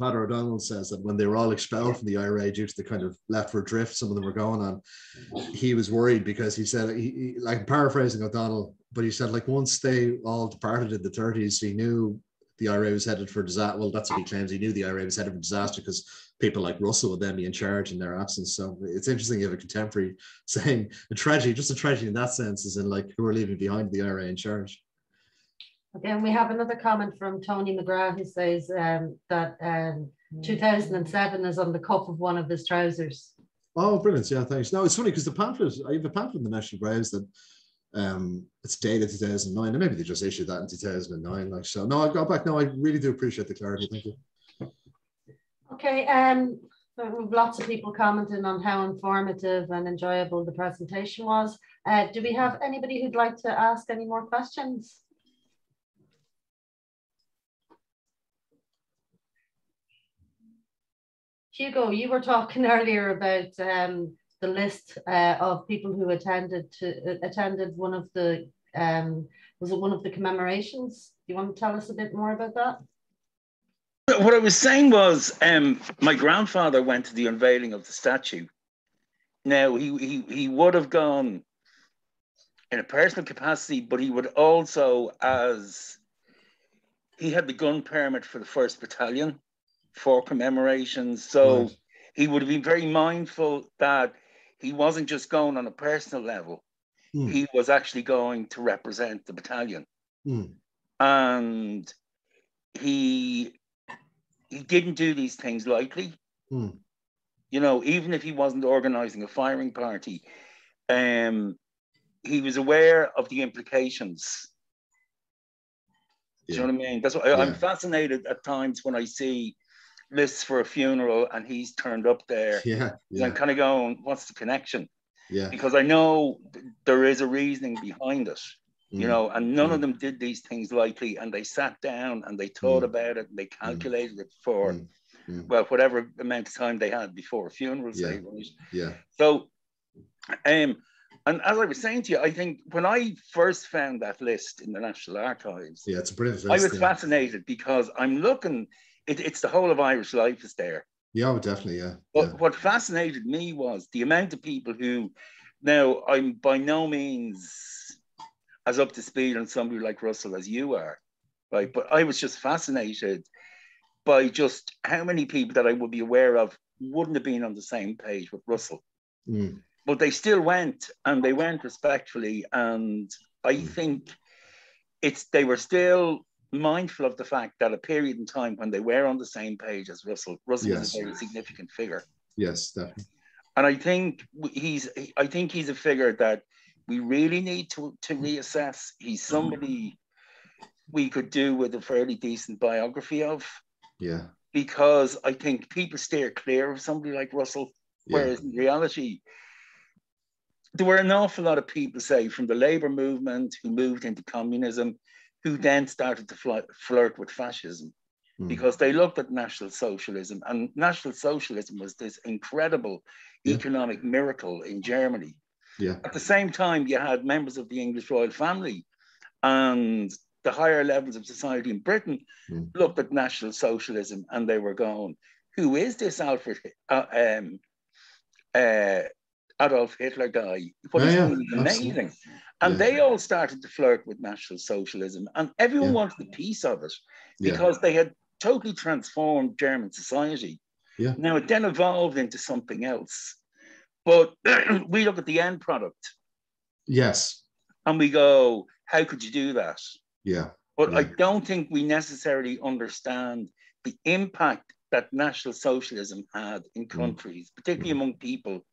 Speaker 2: Peadar O'Donnell says that when they were all expelled from the IRA due to the kind of leftward drift some of them were going on, he was worried because he said, he, he, like paraphrasing O'Donnell, but he said like once they all departed in the 30s, he knew the IRA was headed for disaster. Well, that's what he claims. He knew the IRA was headed for disaster because people like Russell would then be in charge in their absence. So it's interesting you have a contemporary saying a tragedy, just a tragedy in that sense, is in like who are leaving behind the IRA in charge.
Speaker 1: Again, we have another comment from Tony McGrath who says um, that um, 2007 is on the cuff of one of his trousers.
Speaker 2: Oh, brilliant. Yeah, thanks. No, it's funny because the pamphlet, I have a pamphlet in the National Graves that um, it's dated 2009, and maybe they just issued that in 2009. Like so, no, I got back. No, I really do appreciate the clarity. Thank you.
Speaker 1: Okay, um, lots of people commenting on how informative and enjoyable the presentation was. Uh, do we have anybody who'd like to ask any more questions? Hugo, you were talking earlier about um, the list uh, of people who attended to uh, attended one of the um, was it one of the commemorations? Do you want to tell us a bit more about that?
Speaker 3: What I was saying was, um, my grandfather went to the unveiling of the statue. Now he he he would have gone in a personal capacity, but he would also, as he had the gun permit for the first battalion for commemorations, so right. he would have been very mindful that he wasn't just going on a personal level, mm. he was actually going to represent the battalion. Mm. And he he didn't do these things lightly. Mm. You know, even if he wasn't organizing a firing party, um, he was aware of the implications. Yeah. Do you know what I mean? That's what I, I'm fascinated at times when I see lists for a funeral and he's turned up there.
Speaker 2: Yeah. yeah.
Speaker 3: I'm kind of going, what's the connection?
Speaker 2: Yeah.
Speaker 3: Because I know there is a reasoning behind it. You know, and none mm. of them did these things lightly and they sat down and they thought mm. about it and they calculated it for mm. mm. well, whatever amount of time they had before funerals.
Speaker 2: Yeah.
Speaker 3: Say, right?
Speaker 2: Yeah.
Speaker 3: So, um, and as I was saying to you, I think when I first found that list in the National Archives,
Speaker 2: Yeah, it's a brilliant
Speaker 3: I was
Speaker 2: yeah.
Speaker 3: fascinated because I'm looking. It, it's the whole of Irish life is there.
Speaker 2: Yeah, oh, definitely. Yeah.
Speaker 3: But
Speaker 2: yeah.
Speaker 3: what fascinated me was the amount of people who, now I'm by no means as up to speed on somebody like Russell as you are, right? But I was just fascinated by just how many people that I would be aware of wouldn't have been on the same page with Russell.
Speaker 2: Mm.
Speaker 3: But they still went and they went respectfully. And I
Speaker 2: Mm.
Speaker 3: think it's they were still mindful of the fact that a period in time when they were on the same page as Russell, Russell was
Speaker 2: Yes.
Speaker 3: a very significant figure.
Speaker 2: Yes, definitely.
Speaker 3: And I think he's I think he's a figure that we really need to, to reassess. He's somebody we could do with a fairly decent biography of
Speaker 2: Yeah.
Speaker 3: because I think people steer clear of somebody like Russell,
Speaker 2: Yeah.
Speaker 3: whereas in reality, there were an awful lot of people, say, from the labor movement who moved into communism, who then started to flirt, flirt with fascism
Speaker 2: Mm.
Speaker 3: because they looked at National Socialism, and National Socialism was this incredible
Speaker 2: Yeah.
Speaker 3: economic miracle in Germany.
Speaker 2: Yeah.
Speaker 3: At the same time, you had members of the English royal family and the higher levels of society in Britain
Speaker 2: Mm.
Speaker 3: looked at National Socialism and they were going, who is this Alfred, uh, um, uh, Adolf Hitler guy? What
Speaker 2: Yeah,
Speaker 3: is
Speaker 2: yeah,
Speaker 3: amazing. And
Speaker 2: Yeah.
Speaker 3: they all started to flirt with National Socialism and everyone
Speaker 2: Yeah.
Speaker 3: wanted a piece of it because they had totally transformed German society.
Speaker 2: Yeah.
Speaker 3: Now it then evolved into something else. But we look at the end product
Speaker 2: Yes.
Speaker 3: and we go, how could you do that?
Speaker 2: Yeah.
Speaker 3: But I don't think we necessarily understand the impact that National Socialism had in
Speaker 2: Mm.
Speaker 3: countries, particularly among people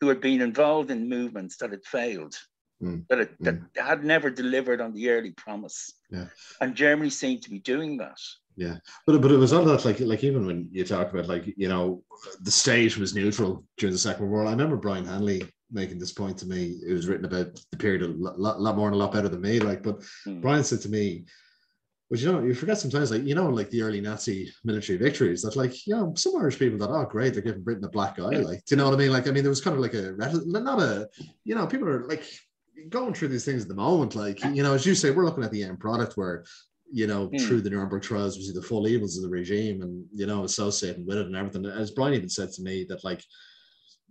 Speaker 3: who had been involved in movements that had failed,
Speaker 2: Mm.
Speaker 3: that, it, that had never delivered on the early promise.
Speaker 2: Yeah.
Speaker 3: And Germany seemed to be doing that.
Speaker 2: Yeah, but but it was all that like like even when you talk about like you know the state was neutral during the Second World War. I remember Brian Hanley making this point to me. It was written about the period a lot, lot more and a lot better than me. Like, but
Speaker 3: Mm.
Speaker 2: Brian said to me, "But you know, you forget sometimes like you know like the early Nazi military victories that like you know some Irish people thought, oh great, they're giving Britain a black eye. Like, do you know what I mean? Like, I mean, there was kind of like a not a you know people are like going through these things at the moment. Like, you know, as you say, we're looking at the end product where you know,
Speaker 3: Hmm.
Speaker 2: through the Nuremberg trials, we see the full evils of the regime and, you know, associating with it and everything. As Brian even said to me that, like,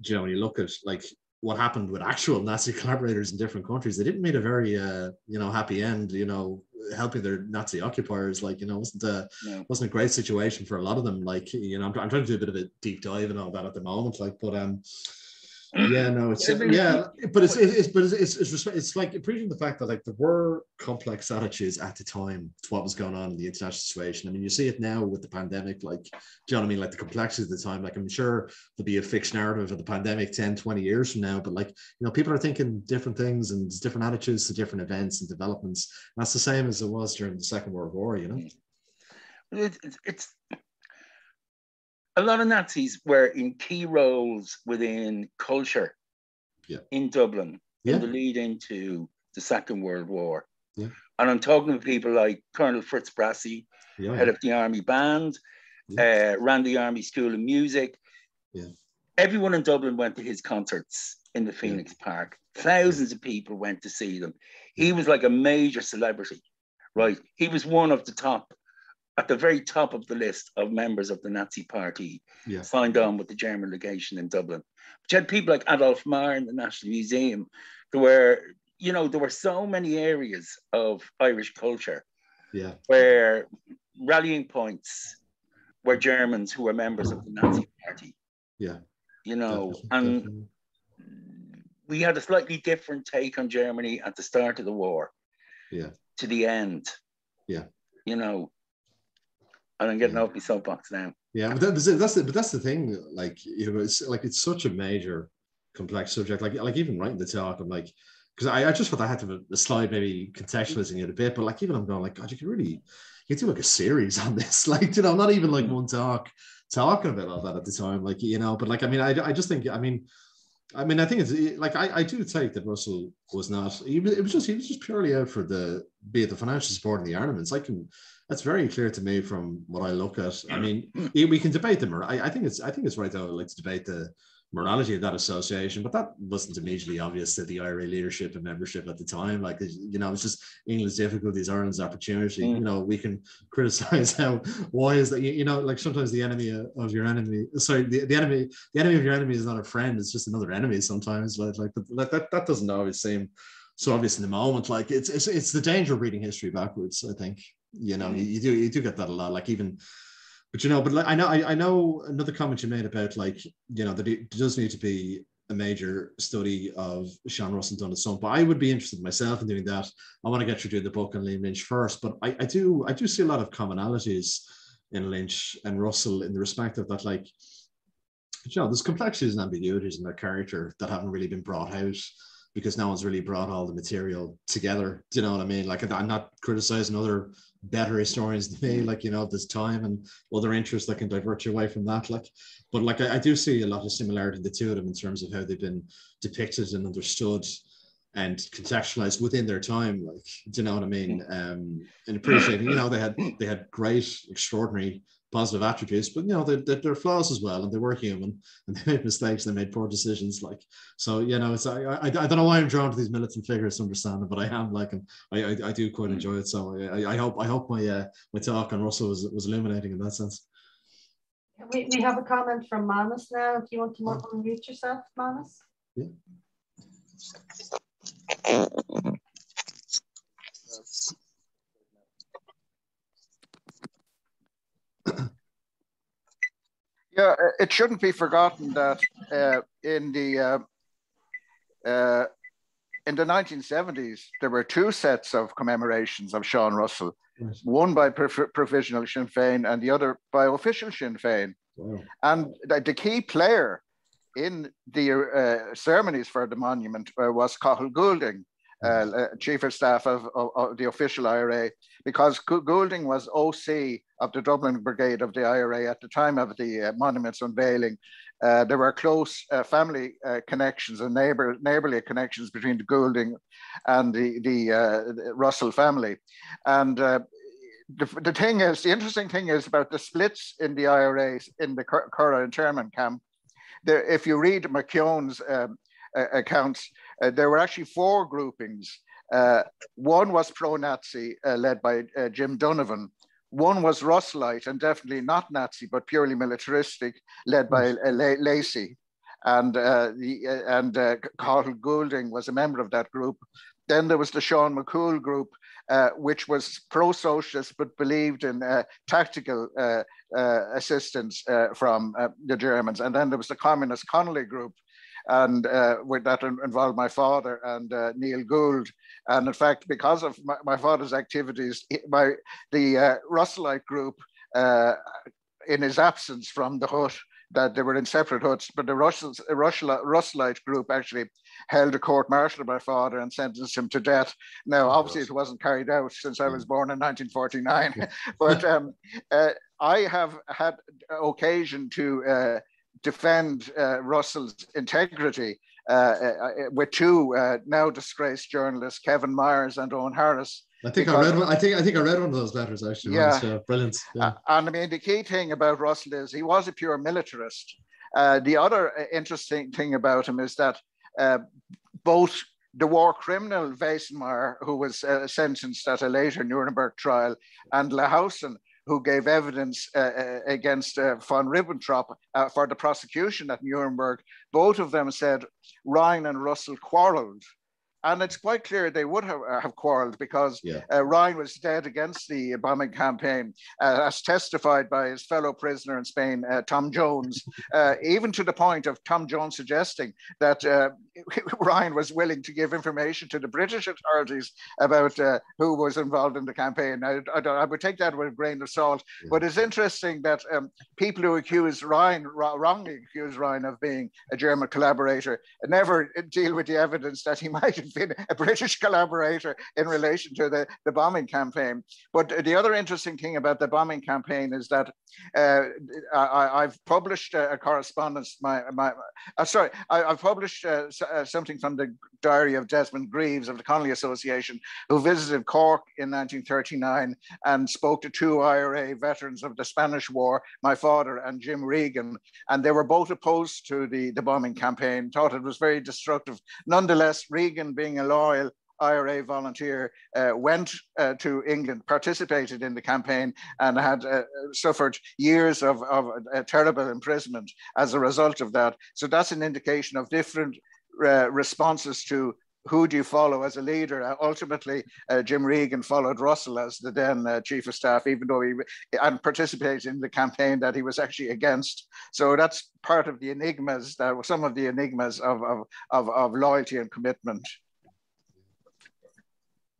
Speaker 2: you know, when you look at like what happened with actual Nazi collaborators in different countries, they didn't meet a very, uh, you know, happy end, you know, helping their Nazi occupiers. Like, you know, wasn't a,
Speaker 3: No.
Speaker 2: wasn't a great situation for a lot of them. Like, you know, I'm, I'm trying to do a bit of a deep dive and all that at the moment. Like, but, um, yeah, no, it's yeah, but it's it's but it's it's, it's, it's like appreciating the fact that like there were complex attitudes at the time to what was going on in the international situation. I mean, you see it now with the pandemic, like, do you know what I mean? Like the complexity of the time. Like, I'm sure there'll be a fixed narrative of the pandemic 10, 20 years from now, but like, you know, people are thinking different things and different attitudes to different events and developments. And that's the same as it was during the Second World War, you know?
Speaker 3: It, it's, it's a lot of Nazis were in key roles within culture
Speaker 2: Yeah.
Speaker 3: in Dublin
Speaker 2: Yeah.
Speaker 3: in the lead into the Second World War.
Speaker 2: Yeah.
Speaker 3: And I'm talking to people like Colonel Fritz Brase,
Speaker 2: Yeah.
Speaker 3: head of the Army Band, uh, ran the Army School of Music.
Speaker 2: Yeah.
Speaker 3: Everyone in Dublin went to his concerts in the Phoenix Park. Thousands of people went to see them. He was like a major celebrity, right? He was one of the top, at the very top of the list of members of the Nazi Party
Speaker 2: Yeah.
Speaker 3: signed on with the German legation in Dublin. But you had people like Adolf Mahr in the National Museum. There were, you know, there were so many areas of Irish culture
Speaker 2: Yeah.
Speaker 3: where rallying points were Germans who were members of the Nazi Party.
Speaker 2: Yeah.
Speaker 3: You know,
Speaker 2: Definitely,
Speaker 3: and
Speaker 2: definitely.
Speaker 3: we had a slightly different take on Germany at the start of the war.
Speaker 2: Yeah.
Speaker 3: To the end.
Speaker 2: Yeah.
Speaker 3: You know, and I'm getting
Speaker 2: Yeah.
Speaker 3: off my soapbox now.
Speaker 2: Yeah, but that- that's, that's the, but that's the thing. Like you know, it's like it's such a major, complex subject. Like like even writing the talk, I'm like, because I, I just thought I had to have a, slide maybe contextualizing it a bit. But like even I'm going like, God, you could really you could do like a series on this. Like you know, not even like mm. one talk talking about all that at the time. Like you know, but like I mean, I I just think I mean. I mean, I think it's like I, I do take that Russell was not. He was, it was just he was just purely out for the be it the financial support and the armaments. I can that's very clear to me from what I look at. I mean, we can debate them. I, I think it's I think it's right though. Like to debate the morality of that association, but that wasn't immediately obvious to the IRA leadership and membership at the time. Like, you know, it's just England's difficulties, Ireland's opportunity. Mm. You know, we can criticize how why is that you know, like sometimes the enemy of your enemy, sorry, the, the enemy, the enemy of your enemy is not a friend, it's just another enemy sometimes. Like, like, like that, that doesn't always seem so obvious in the moment. Like it's it's it's the danger of reading history backwards, I think. You know, mm. you, you do you do get that a lot. Like even but you know, but like, I know, I, I know another comment you made about like, you know, that it does need to be a major study of Sean Russell done at some but I would be interested myself in doing that. I want to get through doing the book on Liam Lynch first, but I, I do, I do see a lot of commonalities in Lynch and Russell in the respect of that, like, you know, there's complexities and ambiguities in their character that haven't really been brought out because no one's really brought all the material together. Do you know what I mean? Like, I'm not criticizing other better historians than me, like you know, this time and other interests that can divert you away from that. Like, but like I, I, do see a lot of similarity in the two of them in terms of how they've been depicted and understood and contextualized within their time. Like, do you know what I mean? Um, and appreciating, you know, they had they had great, extraordinary positive attributes, but you know, they, they, they're flaws as well, and they were human, and they made mistakes, they made poor decisions. Like, so you know, it's I, I, I don't know why I'm drawn to these militant figures to understand it, but I am like, and I, I, I do quite mm. enjoy it. So I, I hope I hope my uh, my talk on Russell was was illuminating in that sense.
Speaker 1: We, we have a comment from Manus now. If you want to unmute yourself, Manus.
Speaker 2: Yeah.
Speaker 4: Yeah, it shouldn't be forgotten that uh, in the uh, uh, in the 1970s there were two sets of commemorations of Sean Russell, yes. one by provisional Sinn Féin and the other by official Sinn Féin. Wow. And the, the, key player in the uh, ceremonies for the monument uh, was Cathal Goulding, uh, uh, chief of staff of, of, of, the official IRA, because Goulding was OC of the Dublin Brigade of the IRA at the time of the uh, monument's unveiling. Uh, there were close uh, family uh, connections and neighbor, neighborly connections between the Goulding and the, the, the Russell family. And the, the thing is, the interesting thing is about the splits in the IRA in the Curragh Chairman camp. There, if you read MacEoin's um, accounts, there were actually four groupings. Uh, one was pro-Nazi, uh, led by Jim Donovan. One was Russellite, and definitely not Nazi, but purely militaristic, led by Lacey. And, the, and Cathal Goulding was a member of that group. Then there was the Sean McCool group, uh, which was pro-socialist but believed in uh, tactical uh, assistance from the Germans. And then there was the Communist Connolly group, and uh, with that involved my father and uh, Neil Goold. And in fact, because of my, my father's activities, my the uh, Russellite group, uh, in his absence from the hut, that they were in separate huts, but the Russell, Russellite group actually held a court martial of my father and sentenced him to death. Now, obviously, it wasn't carried out since I was born in 1949, but um, uh, I have had occasion to uh, defend uh, Russell's integrity uh, uh, with two now disgraced journalists, Kevin Myers and Eoghan Harris.
Speaker 2: I think because, I read one. I think I think I read one of those letters actually. Yeah, uh, brilliant. Yeah.
Speaker 4: and I mean, the key thing about Russell is he was a pure militarist. Uh, the other interesting thing about him is that uh, both the war criminal Veesenmayer, who was sentenced at a later Nuremberg trial, and Lahousen, who gave evidence uh, uh, against uh, von Ribbentrop uh, for the prosecution at Nuremberg, both of them said Ryan and Russell quarreled. And it's quite clear they would have, uh, have quarreled because yeah. Uh, Ryan was dead against the bombing campaign, as testified by his fellow prisoner in Spain, Tom Jones, even to the point of Tom Jones suggesting that Ryan was willing to give information to the British authorities about uh, who was involved in the campaign. I, I, I, would take that with a grain of salt. Yeah. But it's interesting that um, people who accuse Ryan, wrongly accuse Ryan of being a German collaborator, never deal with the evidence that he might have been a British collaborator in relation to the, the bombing campaign. But the other interesting thing about the bombing campaign is that uh, I, have published a, correspondence. My, my uh, sorry, I, have published uh, uh, something from the diary of Desmond Greaves of the Connolly Association, who visited Cork in 1939 and spoke to two IRA veterans of the Spanish War, my father and Jim Regan, and they were both opposed to the, the bombing campaign, thought it was very destructive. Nonetheless, Regan, being a loyal IRA volunteer, uh, went uh, to England, participated in the campaign, and had uh, suffered years of, of terrible imprisonment as a result of that. So that's an indication of different uh, responses to who do you follow as a leader? Uh, ultimately, uh, Jim Regan followed Russell as the then uh, chief of staff, even though he and participated in the campaign that he was actually against. So that's part of the enigmas that some of the enigmas of of of, of loyalty and commitment.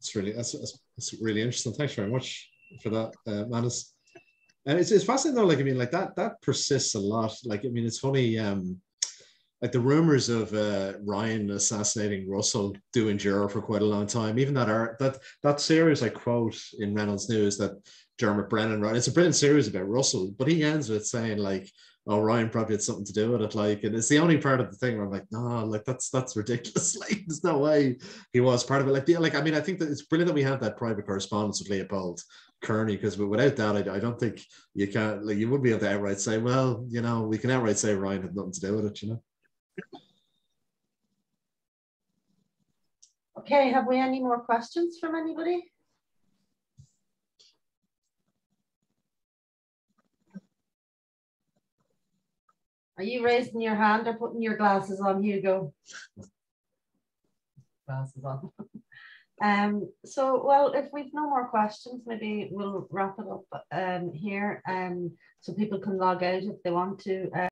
Speaker 2: It's really that's, that's, that's, really interesting. Thanks very much for that, uh, Manus. And it's, it's fascinating though. Like I mean, like that that persists a lot. Like I mean, it's funny. Um, like the rumors of uh, Ryan assassinating Russell do endure for quite a long time. Even that art, that that series I quote in Reynolds News that Dermot Brennan wrote. It's a brilliant series about Russell, but he ends with saying like, "Oh, Ryan probably had something to do with it." Like, and it's the only part of the thing where I'm like, "No, like that's that's ridiculous. like, there's no way he was part of it." Like, the, like I mean, I think that it's brilliant that we have that private correspondence with Leopold Kerney because without that, I, I don't think you can like you would be able to outright say, "Well, you know, we can outright say Ryan had nothing to do with it," you know.
Speaker 1: Okay, have we any more questions from anybody? Are you raising your hand or putting your glasses on, Hugo? Glasses on. um, so, well, if we've no more questions, maybe we'll wrap it up um, here um, so people can log out if they want to. Uh,